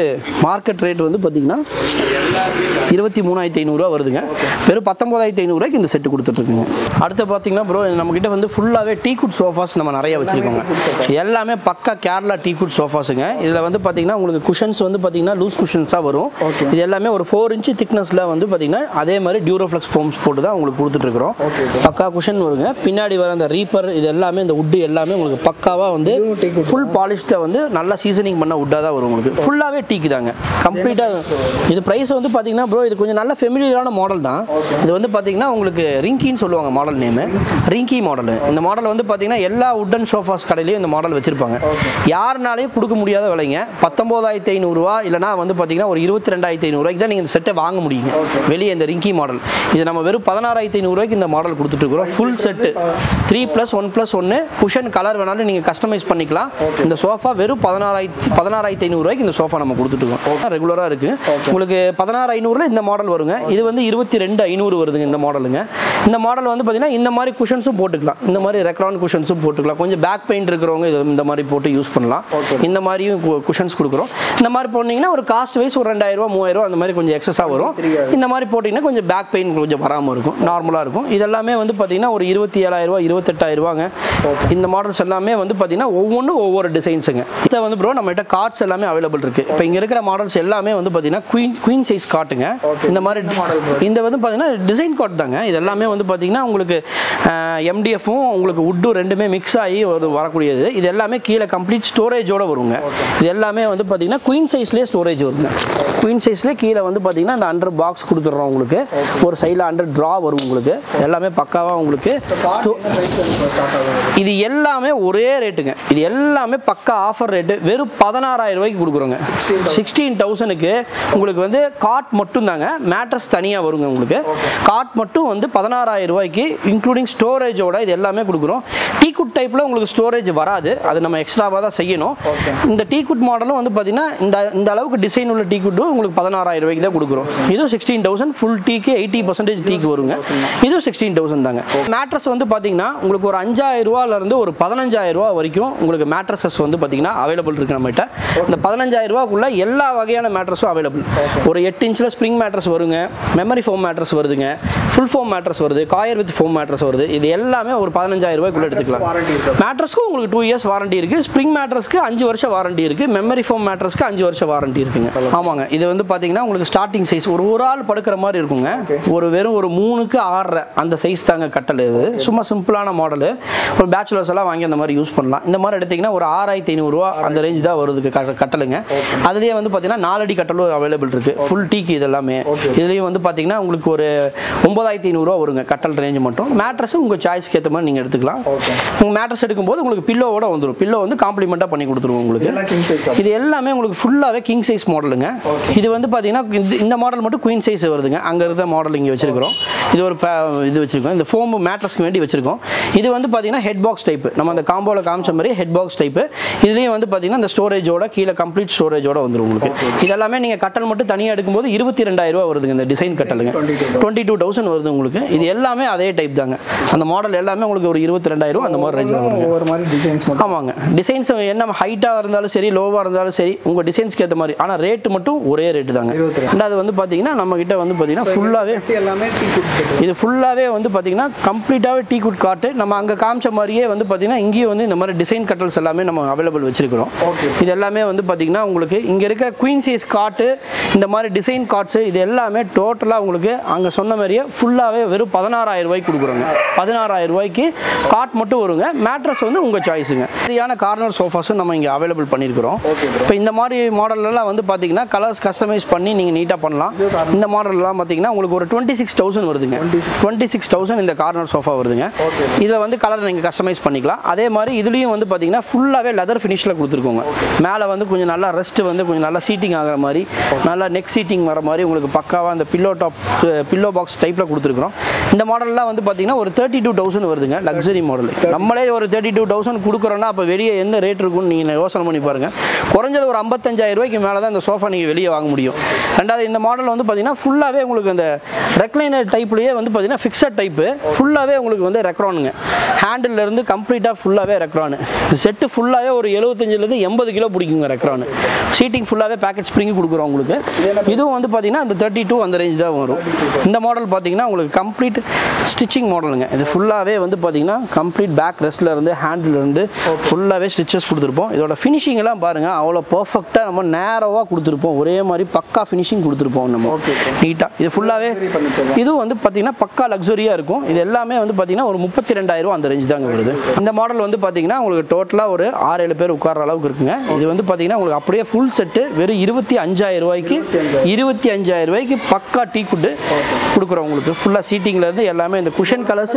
மார்க்கெட் ரேட் வந்து பார்த்தீங்கன்னா இருபத்தி மூணாயிரத்தி ஐநூறுரூவா வருதுங்க. வெறும் பத்தொம்பதாயிரத்தி ஐநூறுரூவாய்க்கு இந்த செட்டு கொடுத்துட்ருக்குங்க. அடுத்து பார்த்தீங்கன்னா ப்ரோ நம்மக்கிட்ட வந்து ஃபுல்லாகவே டீ குட் சோஃபாஸ் நம்ம நிறைய வச்சுருக்கோங்க. எல்லாமே பக்கா கேரளா டீ குட் சோஃபாஸுங்க இதில் வந்து பார்த்தீங்கன்னா உங்களுக்கு குஷன்ஸ் வந்து பார்த்தீங்கன்னா லூஸ் குஷன்ஸாக வரும். இது எல்லாமே ஒரு ஃபோர் இன்ச்சு திக்னஸில் வந்து பார்த்தீங்கன்னா அதே மாதிரி டியூரோஃப்ளெக்ஸ் ஃபோம்ஸ் போட்டு தான் உங்களுக்கு கொடுத்துட்ருக்குறோம். பக்கா குஷன் வருங்க. பின்னாடி வர அந்த ரீப்பர் இது எல்லாமே இந்த உட்டு எல்லாமே உங்களுக்கு பக்காவாக வந்து ஃபுல் பாலிஷ்டாக வந்து நல்லா சீசனிங் பண்ண உட்டாக தான் வரும் உங்களுக்கு. ஃபுல்லாகவே டீக்கு தாங்க கம்ப்ளீட்டாக இது ப்ரைஸ் வந்து பார்த்தீங்கன்னா ப்ரோ இது கொஞ்சம் நல்ல ஃபெமிலியரான மாடல் தான். இது வந்து பார்த்தீங்கன்னா உங்களுக்கு ரிங்கின்னு சொல்லுவாங்க மாடல் நேமு ரிங்கி மாடல் இந்த மாடல் வந்து பார்த்தீங்கன்னா எல்லா உட்டன் சோஃபாஸ் கடையிலையும் இந்த மாடல் வச்சிருப்பாங்க. யாருனாலையும் கொடுக்க முடியாத விலைங்க. பத்தொம்போதாயிரத்தி ஐநூறுரூவா இல்லைனா வந்து பார்த்தீங்கன்னா ஒரு இருபத்தி ரெண்டாயிரத்தி ஐநூறுரூவாய்க்கு தான் நீங்கள் இந்த செட்டை வாங்க முடியுங்க. வெளியே இந்த ரிங்கி மாடல் இது நம்ம வெறும் பதினாறாயிரத்தி ஐநூறுரூவாய்க்கு இந்த மாடல் கொடுத்துட்டு இருக்கிறோம். Full set three plus one plus ஒன்று குஷன் கலர் வேணாலும் நீங்கள் கஸ்டமைஸ் பண்ணிக்கலாம். இந்த சோஃபா வெறும் பதினாறாயிரத்தி பதினாறாயிரத்தி ஐநூறுரூவாய்க்கு இந்த சோஃபா நம்ம கொடுத்துட்டு இருக்கோம் ரெகுலராக இருக்குது உங்களுக்கு பதினாறு ஐநூறுல இந்த மாடல் வருங்க. இது வந்து இருபத்தி ரெண்டு ஐநூறு வருதுங்க இந்த மாடலுங்க இந்த மாடல் வந்து பார்த்தீங்கன்னா இந்த மாதிரி குஷன்ஸும் போட்டுக்கலாம். இந்த மாதிரி ரெக்ரான் குஷன்ஸும் போட்டுக்கலாம். கொஞ்சம் பேக் பெயின் இருக்கிறவங்க இது இந்த மாதிரி போட்டு யூஸ் பண்ணலாம். இந்த மாதிரியும் குஷன்ஸ் கொடுக்குறோம். இந்த மாதிரி போனீங்கன்னா ஒரு காஸ்ட் வைஸ் ஒரு ரெண்டாயிரம் ரூபா மூவாயிரம் ரூபா அந்த மாதிரி கொஞ்சம் எக்ஸஸாக வரும். இந்த மாதிரி போட்டிங்கன்னா கொஞ்சம் பேக் பெயின் கொஞ்சம் வராமல் இருக்கும். நார்மலாக இருக்கும். இதெல்லாமே வந்து பார்த்தீங்கன்னா ஒரு இருபத்தி ஏழாயிரம் ரூபா இருபத்தெட்டாயிரம் ரூபாங்க. இந்த மாடல்ஸ் எல்லாமே வந்து பார்த்தீங்கன்னா ஒவ்வொன்றும் ஒவ்வொரு டிசைன்ஸுங்க இதை வந்து ப்ரோ நம்மகிட்ட கார்ட்ஸ் எல்லாமே அவைலபிள் இருக்கு. இப்போ இங்கே இருக்கிற மாடல்ஸ் எல்லாமே வந்து பார்த்தீங்கன்னா குயின் குயின் சைஸ் காட்டுங்க இந்த மாதிரி இந்த வந்து பார்த்தீங்கன்னா டிசைன் காட் தாங்க. இது எல்லாமே வந்து பார்த்தீங்கன்னா உங்களுக்கு எம்டிஎஃப்பும் உங்களுக்கு உட்டும் ரெண்டுமே மிக்ஸ் ஆகி ஒரு வரக்கூடியது. இது எல்லாமே கீழே கம்ப்ளீட் ஸ்டோரேஜோட வருங்க. இது எல்லாமே வந்து பார்த்தீங்கன்னா குயின் சைஸ்லேயே ஸ்டோரேஜ் வருங்க. குயின் சைஸ்லேயே கீழே வந்து பார்த்தீங்கன்னா இந்த அண்டர் பாக்ஸ் கொடுத்துட்றோம் உங்களுக்கு. ஒரு சைடில் அண்டர் ட்ரா வரும் உங்களுக்கு. எல்லாமே பக்காவாக உங்களுக்கு இது எல்லாமே ஒரே ரேட்டுங்க இது எல்லாமே பக்கா ஆஃபர் ரேட்டு வெறும் பதினாறாயிரம் ரூபாய்க்கு கொடுக்குறோங்க. சிக்ஸ்டீன் தௌசண்ட்க்கு உங்களுக்கு வந்து காட் மட்டும் தாங்க மேட்ரஸ் தனியாக வருங்க உங்களுக்கு. காட் மட்டும் வந்து பதினாறாயிரம் ரூபாய்க்கு இன்க்ளூடிங் ஸ்டோரேஜோட இது எல்லாமே கொடுக்குறோம். டீ குட் டைப்பில் உங்களுக்கு ஸ்டோரேஜ் வராது. அது நம்ம எக்ஸ்ட்ராவாக தான் செய்யணும். இந்த டீ குட் மாடலும் வந்து பார்த்தீங்கன்னா இந்த இந்த அளவுக்கு டிசைன் உள்ள டீ குட்டும் உங்களுக்கு பதினாறாயிரம் ரூபாய்க்கு தான் கொடுக்குறோம். இதுவும் sixteen thousand full teak eighty percentage teak வருங்க. இதுவும் சிக்ஸ்டீன் தௌசண்ட் தாங்க. மேட்ரஸ் வந்து பார்த்தீங்கன்னா உங்களுக்கு ஒரு அஞ்சாயிரம் ரூபாயிலிருந்து ஒரு பதினஞ்சாயிரம் ரூபா வரைக்கும் உங்களுக்கு மேட்ரஸஸ் வந்து பார்த்தீங்கன்னா அவைலபிள் இருக்கு நம்மகிட்ட. இந்த பதினஞ்சாயிரம் ரூபாக்குள்ள எல்லா வகையான மேட்ரஸும் அவைலபிள் ஒரு எட்டு இன்ச்சில் ஸ்ப்ரிங் மேட்ரஸ் வருங்க மெமரி ஃபோம் மேட்ரஸ் வருதுங்க ஃபுல் ஃபோம் மேட்ரஸ் வருது காயர் வித் ஃபோம் மேட்ரஸ் வருது. இது எல்லாமே ஒரு பதினஞ்சாயிரம் ரூபாய்க்குள்ள எடுத்துக்கலாம். மேட்ரஸ்க்கும் உங்களுக்கு டூ இயர்ஸ் வாரண்டி இருக்கு. ஸ்ப்ரிங் மேட்ரஸ்க்கு அஞ்சு வருஷம் வாரண்டி இருக்கு. மெமரி ஃபோம் மேட்ரஸ்க்கு அஞ்சு வருஷம் வாரண்டி இருக்குங்க. ஆமாங்க. இது வந்து பார்த்தீங்கன்னா உங்களுக்கு ஸ்டார்டிங் சைஸ் ஒரு ஒரு ஆள் படுக்கிற மாதிரி இருக்குங்க. ஒரு வெறும் ஒரு மூணுக்கு ஆறரை அந்த சைஸ் தாங்க கட்டல் இது. சும்மா சிம்பிளான மாடலு ஒரு பேச்சுலர்ஸ் எல்லாம் வாங்கி அந்த மாதிரி யூஸ் பண்ணலாம். இந்த மாதிரி எடுத்தீங்கன்னா ஒரு ஆறாயிரத்தி ஐநூறுரூவா அந்த ரேஞ்ச் தான் வருது கட்டலுங்க. அதுலேயே வந்து பார்த்தீங்கன்னா நாலடி கட்டலும் அவைலபிள் இருக்கு. ஃபுல் டீக்கு இது எல்லாமே இதுலேயும் வந்து பார்த்தீங்கன்னா உங்களுக்கு ஒரு ஒன்பதாயிரத்தி ஐநூறுரூவா வருங்க கட்டல் ரேஞ்ச் மட்டும். மேட்ரஸ் உங்கள் சாய்ஸ்க்கு ஏற்ற மாதிரி நீங்கள் எடுத்துக்கலாம். உங்கள் மேட்ரஸ் எடுக்கும்போது உங்களுக்கு பில்லோவோட வந்துடும் பில்லோ வந்து காம்ப்ளிமெண்ட்டாக பண்ணி கொடுத்துருவோம் உங்களுக்கு. இது எல்லாமே உங்களுக்கு ஃபுல்லாகவே கிங் சைஸ் மாடலுங்க இது வந்து பார்த்தீங்கன்னா இந்த- மாடல் மட்டும் குயின் சைஸ் வருதுங்க. அங்கே இருந்த மாடல் இங்கே வச்சிருக்கிறோம். இது ஒரு இது வச்சிருக்கோம். இந்த ஃபோம் மேட்ரஸ்க்கு வேண்டி வச்சிருக்கோம். இது வந்து பார்த்தீங்கன்னா ஹெட் பாக்ஸ் டைப் நம்ம அந்த காம்போவில் காமிச்ச மாதிரி ஹெட் பாக்ஸ் டைப் இதுலேயும் வந்து பார்த்தீங்கன்னா இந்த ஸ்டோரேஜோட கீழே கம்ப்ளீட் ஸ்டோரேஜோட வந்துடும் உங்களுக்கு. இது எல்லாமே நீங்கள் கட்டல் மட்டும் தனியாக எடுக்கும்போது இருபத்தி ரெண்டாயிரம் ரூபா வருதுங்க இந்த டிசைன் கட்டலுங்க. டுவெண்ட்டி டூ தௌசண்ட் வருது உங்களுக்கு. இது எல்லாமே அதே டைப் தாங்க. அந்த மாடல் எல்லாமே உங்களுக்கு ஒரு இருபத்தி ரெண்டாயிரம் ரூபா அந்த மாதிரி ரேஞ்சில் வருங்க. ஒவ்வொரு மாதிரி டிசைன்ஸ் ஆமாங்க. டிசைன்ஸ் என்ன ஹைட்டாக இருந்தாலும் சரி லோவாக இருந்தாலும் சரி உங்கள் டிசைன்ஸ்க்கு ஏற்ற மாதிரி. ஆனால் ரேட்டு மட்டும் ஒரே ரேட்டு தாங்க. ரெண்டாவது வந்து பார்த்தீங்கன்னா நம்ம கிட்ட வந்து பார்த்தீங்கன்னா ஃபுல்லாகவே எல்லாமே இது ஃபுல்லாகவே வந்து பார்த்தீங்கன்னா கம்ப்ளீட்டாகவே டீ குட் காட்டு. நம்ம அங்கே காமிச்ச மாதிரியே வந்து பார்த்தீங்கன்னா இங்கேயும் வந்து இந்த மாதிரி டிசைன் கட்டல்ஸ் எல்லாமே நம்ம அவைலபிள் வச்சிருக்கிறோம். இது எல்லாமே வந்து பார்த்தீங்கன்னா உங்களுக்கு இங்கே இருக்க குயின் சைஸ் காட்டு இந்த மாதிரி டிசைன் காட்ஸு இது எல்லாமே டோட்டலாக உங்களுக்கு அங்கே சொன்ன மாதிரியே ஃபுல்லாகவே வெறும் பதினாறாயிரம் ரூபாய்க்கு கொடுக்குறோங்க. பதினாறாயிரம் ரூபாய்க்கு காட் மட்டும் வருங்க. மேட்ரஸ் வந்து உங்கள் சாய்ஸுங்க சரியான கார்னர் சோஃபாஸும் நம்ம இங்கே அவைலபிள் பண்ணியிருக்கிறோம் இப்போ இந்த மாதிரி மாடல்லாம் வந்து பார்த்தீங்கன்னா கலர்ஸ் கஸ்டமைஸ் பண்ணி நீங்கள் நீட்டாக பண்ணலாம். இந்த மாடல்லாம் பார்த்தீங்கன்னா உங்களுக்கு ஒரு டுவெண்ட்டி சிக்ஸ் தௌசண்ட் வருதுங்க டுவெண்ட்டி சிக்ஸ் தௌசண்ட் இந்த கார்னர் சோஃபா வருதுங்க. இதில் வந்து கலர் நீங்கள் கஸ்டமைஸ் பண்ணிக்கலாம். அதே மாதிரி இதுலேயும் வந்து பார்த்தீங்கன்னா ஃபுல்லாகவே லெதர் ஃபினிஷில் கொடுத்துருக்கோங்க. மேலே வந்து கொஞ்சம் நல்லா ரெஸ்ட் வந்து கொஞ்சம் நல்லா சீட்டிங் ஆகிற மாதிரி நல்லா நெக் சீட்டிங் வர மாதிரி உங்களுக்கு பக்காவாக அந்த பில்லோ டாப் பில்லோ பாக்ஸ் டைப்பில் கொடுத்துருக்குறோம். இந்த மாடல்லாம் வந்து பார்த்தீங்கன்னா ஒரு தேர்ட்டி டூ தௌசண்ட் வருதுங்க லக்ஸரி மாடல் நம்மளே ஒரு தேர்ட்டி டூ தௌசண்ட் கொடுக்குறோன்னா அப்போ வெளியே என்ன ரேட் இருக்கும்னு நீங்கள் யோசனை பண்ணி பாருங்கள் குறைஞ்சது ஒரு ஐம்பத்தஞ்சாயிரம் ரூபாய்க்கு மேலே தான் இந்த சோஃபா நீங்கள் வெளியே வாங்க முடியும். ரெண்டாவது இந்த மாடல் வந்து பார்த்தீங்கன்னா ஃபுல்லாகவே உங்களுக்கு அந்த ரெக்லைனர் டைப்லேயே வந்து பார்த்தீங்கன்னா ஃபிக்ஸட் டைப்பு ஃபுல்லாகவே உங்களுக்கு வந்து ரெக்ரானுங்க ஹேண்டில் இருந்து கம்ப்ளீட்டாக ஃபுல்லாகவே ரெக்ரானு செட்டு ஃபுல்லாகவே ஒரு எழுபத்தஞ்சிலேருந்து எண்பது கிலோ பிடிக்குங்க ரெக்ரானு சீட்டிங் ஃபுல்லாகவே பேக்கெட் ஸ்ப்ரிங் கொடுக்குறோம் உங்களுக்கு. இதுவும் வந்து பார்த்தீங்கன்னா அந்த தேர்ட்டி டூ அந்த ரேஞ்ச் தான் வரும். இந்த மாடல் பார்த்தீங்கன்னா உங்களுக்கு கம்ப்ளீட் ஸ்டிச்சிங் மாடலுங்க இது ஃபுல்லாகவே வந்து பார்த்தீங்கன்னா கம்ப்ளீட் பேக் ரெஸ்ட்ல இருந்து ஹேண்டில் இருந்து ஃபுல்லாகவே ஸ்டிச்சஸ் கொடுத்துருப்போம். இதோட ஃபினிஷிங் எல்லாம் பாருங்க. அவ்வளோ பர்ஃபெக்டாக நம்ம நேரோவாக கொடுத்துருப்போம். ஒரே மாதிரி பக்கா ஃபினிஷிங் கொடுத்துருப்போம் நம்ம. நீட்டாக இது ஃபுல்லாகவே Luxury furniture தான். இது வந்து பார்த்தீங்கன்னா பக்கா லக்ஸரியாக இருக்கும். இது எல்லாமே வந்து பார்த்தீங்கன்னா ஒரு முப்பத்தி ரெண்டாயிரம் அந்த ரேஞ்ச் தாங்க வருது. இந்த மாடல் வந்து பார்த்தீங்கன்னா உங்களுக்கு டோட்டலாக ஒரு ஆறு ஏழு பேர் உட்கார அளவுக்கு இருக்குங்க. இது வந்து பார்த்தீங்கன்னா உங்களுக்கு அப்படியே ஃபுல் செட்டு வெறும் இருபத்தி அஞ்சாயிரம் ரூபாய்க்கு இருபத்தி அஞ்சாயிரம் ரூபாய்க்கு பக்கா டீ குட்டு கொடுக்குறோம் உங்களுக்கு ஃபுல்லாக சீட்டிங்லேருந்து எல்லாமே இந்த குஷன் கலர்ஸ்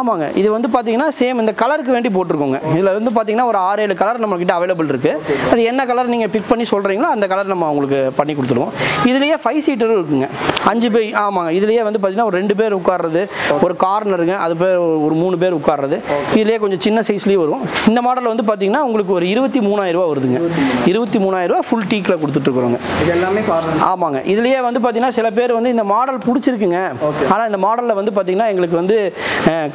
ஆமாங்க. இது வந்து பார்த்தீங்கன்னா சேம் இந்த கலருக்கு வேண்டி போட்டிருக்கோங்க. இதில் வந்து பார்த்தீங்கன்னா ஒரு ஆறு ஏழு கலர் நம்மக்கிட்ட அவைலபிள் இருக்குது அது என்ன கலர் நீங்கள் பிக் பண்ணி சொல்கிறீங்களோ அந்த கலர் நம்ம உங்களுக்கு பண்ணி கொடுத்துருவோம். இதுலேயே ஃபைவ் சீட்டரும் இருக்குங்க. அஞ்சு பேர் ஆமாங்க. இதுலேயே வந்து பார்த்தீங்கன்னா ஒரு ரெண்டு பேர் உட்கார்றது ஒரு கார்னருங்க அது பேர் ஒரு மூணு பேர் உட்கார்றது. இதுலேயே கொஞ்சம் சின்ன சைஸ்லேயே வரும் இந்த மாடல் வந்து பார்த்தீங்கன்னா உங்களுக்கு ஒரு இருபத்தி மூணாயிரம் ரூபா வருதுங்க. இருபத்தி மூணாயிரம். ரூபா ஃபுல் டீக்கில் கொடுத்துட்ருக்குறோங்க எல்லாமே ஆமாங்க. இதுலயே வந்து பார்த்தீங்கன்னா சில பேர் வந்து இந்த மாடல் பிடிச்சிருக்குங்க. ஆனால் இந்த மாடலில் வந்து பார்த்தீங்கன்னா எங்களுக்கு வந்து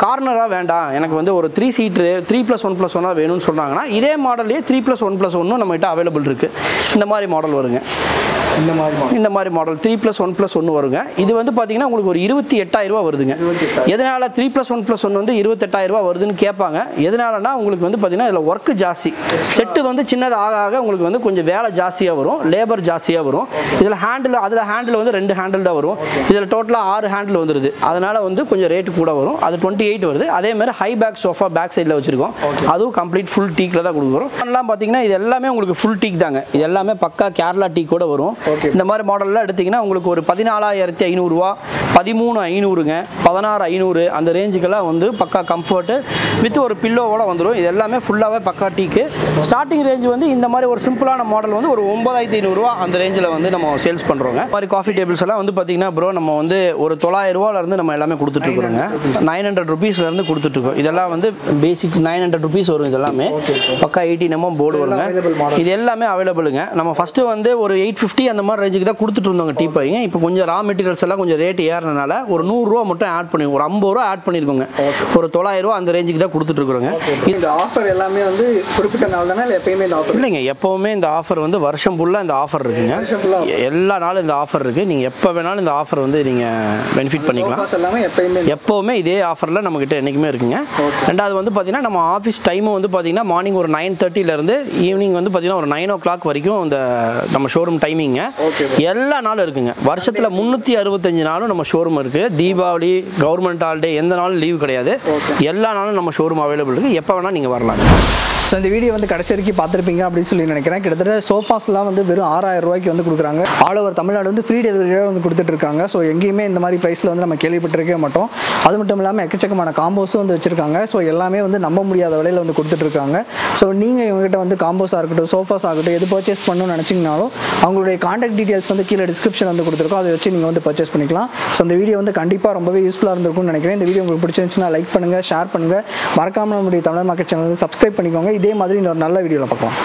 கார்னராக வேண்டாம். எனக்கு வந்து ஒரு three seater three plus one plus ஒன்னாக வேணும்னு சொன்னாங்கன்னா இதே மாடல்லே த்ரீ ப்ளஸ் ஒன் ப்ளஸ் ஒன்னும் நம்மகிட்ட அவைலபிள் இருக்குது இந்த மாதிரி மாடல் வருங்க. இந்த மாதிரி இந்த மாதிரி model three plus one plus ஒன்று வருங்க. இது வந்து பார்த்தீங்கன்னா உங்களுக்கு ஒரு இருபத்தி எட்டாயிரம் ரூபா வருதுங்க. 28,000. எதனால three plus one plus one வந்து இருபத்தெட்டாயிரம் ரூபா வருதுன்னு கேட்பாங்க. எதனாலனா உங்களுக்கு வந்து பார்த்தீங்கன்னா இதில் ஒர்க்கு ஜாஸ்தி. செட்டு வந்து சின்னது ஆக ஆக உங்களுக்கு வந்து கொஞ்சம் வேலை ஜாஸ்தியாக வரும். லேபர் ஜாஸ்தியாக வரும். இதில் ஹேண்டில் அதில் ஹேண்டில் வந்து ரெண்டு ஹேண்டில் தான் வரும். இதில் டோட்டலாக ஆறு ஹேண்டில் வந்துருது. அதனால வந்து கொஞ்சம் ரேட்டு கூட வரும். அது டுவெண்ட்டி எயிட் வருது. அதே மாதிரி ஹை பேக் சோஃபா பேக் சைடில் வச்சிருக்கோம். அதுவும் கம்ப்ளீட் ஃபுல் டீக்கில் தான் கொடுக்குறோம் எல்லாம் பார்த்தீங்கன்னா இது எல்லாமே உங்களுக்கு ஃபுல் டீக் தாங்க. இது எல்லாமே பக்கா கேரளா டீ கூட வரும். இந்த மாதிரி மாடல்லாம் எடுத்தீங்கன்னா உங்களுக்கு ஒரு பதினாலாயிரத்தி ஐநூறுரூவா பதிமூணு ஐநூறுங்க பதினாறு ஐநூறு அந்த ரேஞ்சுக்கெல்லாம் வந்து பக்கா கம்ஃபர்ட்டு வித் ஒரு பில்லோவோட வந்துடும் இது எல்லாமே ஃபுல்லாகவே பக்கா டீக்கு ஸ்டார்டிங் ரேஞ்ச் வந்து இந்த மாதிரி ஒரு சிம்பிளான மாடல் வந்து ஒரு ஒன்பதாயிரத்தி ஐநூறுரூவா அந்த ரேஞ்சில் வந்து நம்ம சேல்ஸ் பண்ணுறோங்க மாதிரி காஃபி டேபிள்ஸ் எல்லாம் வந்து பார்த்தீங்கன்னா ப்ரோ நம்ம வந்து ஒரு தொள்ளாயிரம் ரூபாயிலேருந்து நம்ம எல்லாமே கொடுத்துட்ருக்குறோங்க. நைன் ஹண்ட்ரட் ருபீஸ்லேருந்து கொடுத்துட்ருக்கோம். இதெல்லாம் வந்து பேசிக் நைன் ஹண்ட்ரட் ருபீஸ் வரும் இதெல்லாமே. பக்கா எயிட்டி எம்எம் போர்டு வருங்க. இது எல்லாமே அவைலபிளுங்க நம்ம ஃபஸ்ட்டு வந்து ஒரு எயிட் ஃபிஃப்டி அந்த மாதிரி ரேஞ்சுக்கு தான் கொடுத்துட்டு இருந்தோங்க டீ பையங்க இப்போ கொஞ்சம் ரா மெட்டீரியல்ஸ் எல்லாம் கொஞ்சம் ரேட் ஏறினால ஒரு நூறுரூவா மட்டும் ஆட் பண்ணி ஒரு ஐம்பது ரூபா ஆட் பண்ணியிருக்கோங்க ஒரு தொள்ளாயிரம் ரூபா அந்த ரேஞ்சுக்கு தான் கொடுத்துட்டு இருக்கிறோங்க. இந்த ஆஃபர் எல்லாமே வந்து குறிப்பிட்ட நாள் தானே இல்லை எப்பயுமே இந்த ஆஃபர் இல்லைங்க எப்போவுமே இந்த ஆஃபர் வந்து வருஷம் ஃபுல்லாக இந்த ஆஃபர் இருக்குங்க. எல்லா நாளும் இந்த ஆஃபர் இருக்குது நீங்கள் எப்போ வேணாலும் இந்த ஆஃபர் வந்து நீங்கள் பெனிஃபிட் பண்ணிக்கலாம். எப்போவுமே இதே ஆஃபரில் நம்மக்கிட்ட என்றைக்குமே இருக்குங்க. ரெண்டாவது வந்து பார்த்தீங்கன்னா நம்ம ஆஃபீஸ் டைமும் வந்து பார்த்தீங்கன்னா மார்னிங் ஒரு நைன் தேர்ட்டிலேருந்து ஈவினிங் வந்து பார்த்தீங்கன்னா ஒரு நைன் ஓ கிளாக் வரைக்கும் இந்த நம்ம ஷோரூம் டைமிங்க எல்லா நாளும் இருக்குங்க. வருஷத்தில் முந்நூற்றி அறுபத்தஞ்சு நாளும் நம்ம ஷோரூம் இருக்குது தீபாவளி கவர்மெண்ட் ஹாலிடே எந்த நாளும் லீவ் கிடையாது. எல்லா நாளும் நம்ம ஷோரூம் அவைலபிள் இருக்குது எப்போ வேணால் நீங்கள் வரலாம் ஸோ இந்த வீடியோ வந்து கடைசி வரைக்கும் பார்த்துருப்பீங்க அப்படின்னு சொல்லி நினைக்கிறேன். கிட்டத்தட்ட சோஃபாஸ்லாம் வந்து வெறும் ஆறாயிரம் ரூபாய்க்கு வந்து கொடுக்குறாங்க. ஆல் ஓவர் தமிழ்நாடு வந்து ஃப்ரீ டெலிவரியாக வந்து கொடுத்துட்டு இருக்காங்க. ஸோ எங்கேயுமே இந்த மாதிரி ப்ரைஸில் வந்து நம்ம கேள்விப்பட்டிருக்கவே மாட்டோம். அது மட்டும் இல்லாமல் எக்கச்சக்கமான காம்போஸும் வந்து வச்சிருக்காங்க. ஸோ எல்லாமே வந்து நம்ப முடியாத விலையில் வந்து கொடுத்துட்டு இருக்காங்க. ஸோ நீங்கள் இவங்ககிட்ட வந்து காம்போஸாக இருக்கட்டும் சோஃபாஸ் ஆகட்டும் எது பர்ச்சேஸ் பண்ணணும்னு நினச்சிங்கனாலும் அவங்களுடைய காண்டாக்ட் டீட்டெயில்ஸ் வந்து கீழே டிஸ்கிரிப்ஷன் வந்து கொடுத்துருக்கோம். அதை வச்சு நீங்கள் வந்து பர்ச்சேஸ் பண்ணிக்கலாம். ஸோ இந்த வீடியோ வந்து கண்டிப்பாக ரொம்பவே யூஸ்ஃபுல்லாக இருந்திருக்கும்னு நினைக்கிறேன். இந்த வீடியோ உங்களுக்கு பிடிச்சிருந்துச்சுன்னா லைக் பண்ணுங்கள் ஷேர் பண்ணுங்கள் மறக்காமல் நம்முடைய தமிழ் மார்க்கெட் சேனல் வந்து சப்ஸ்கிரைப் பண்ணிக்கோங்க. இதே மாதிரி இன்னொரு நல்ல வீடியோவில் பார்க்கலாம்.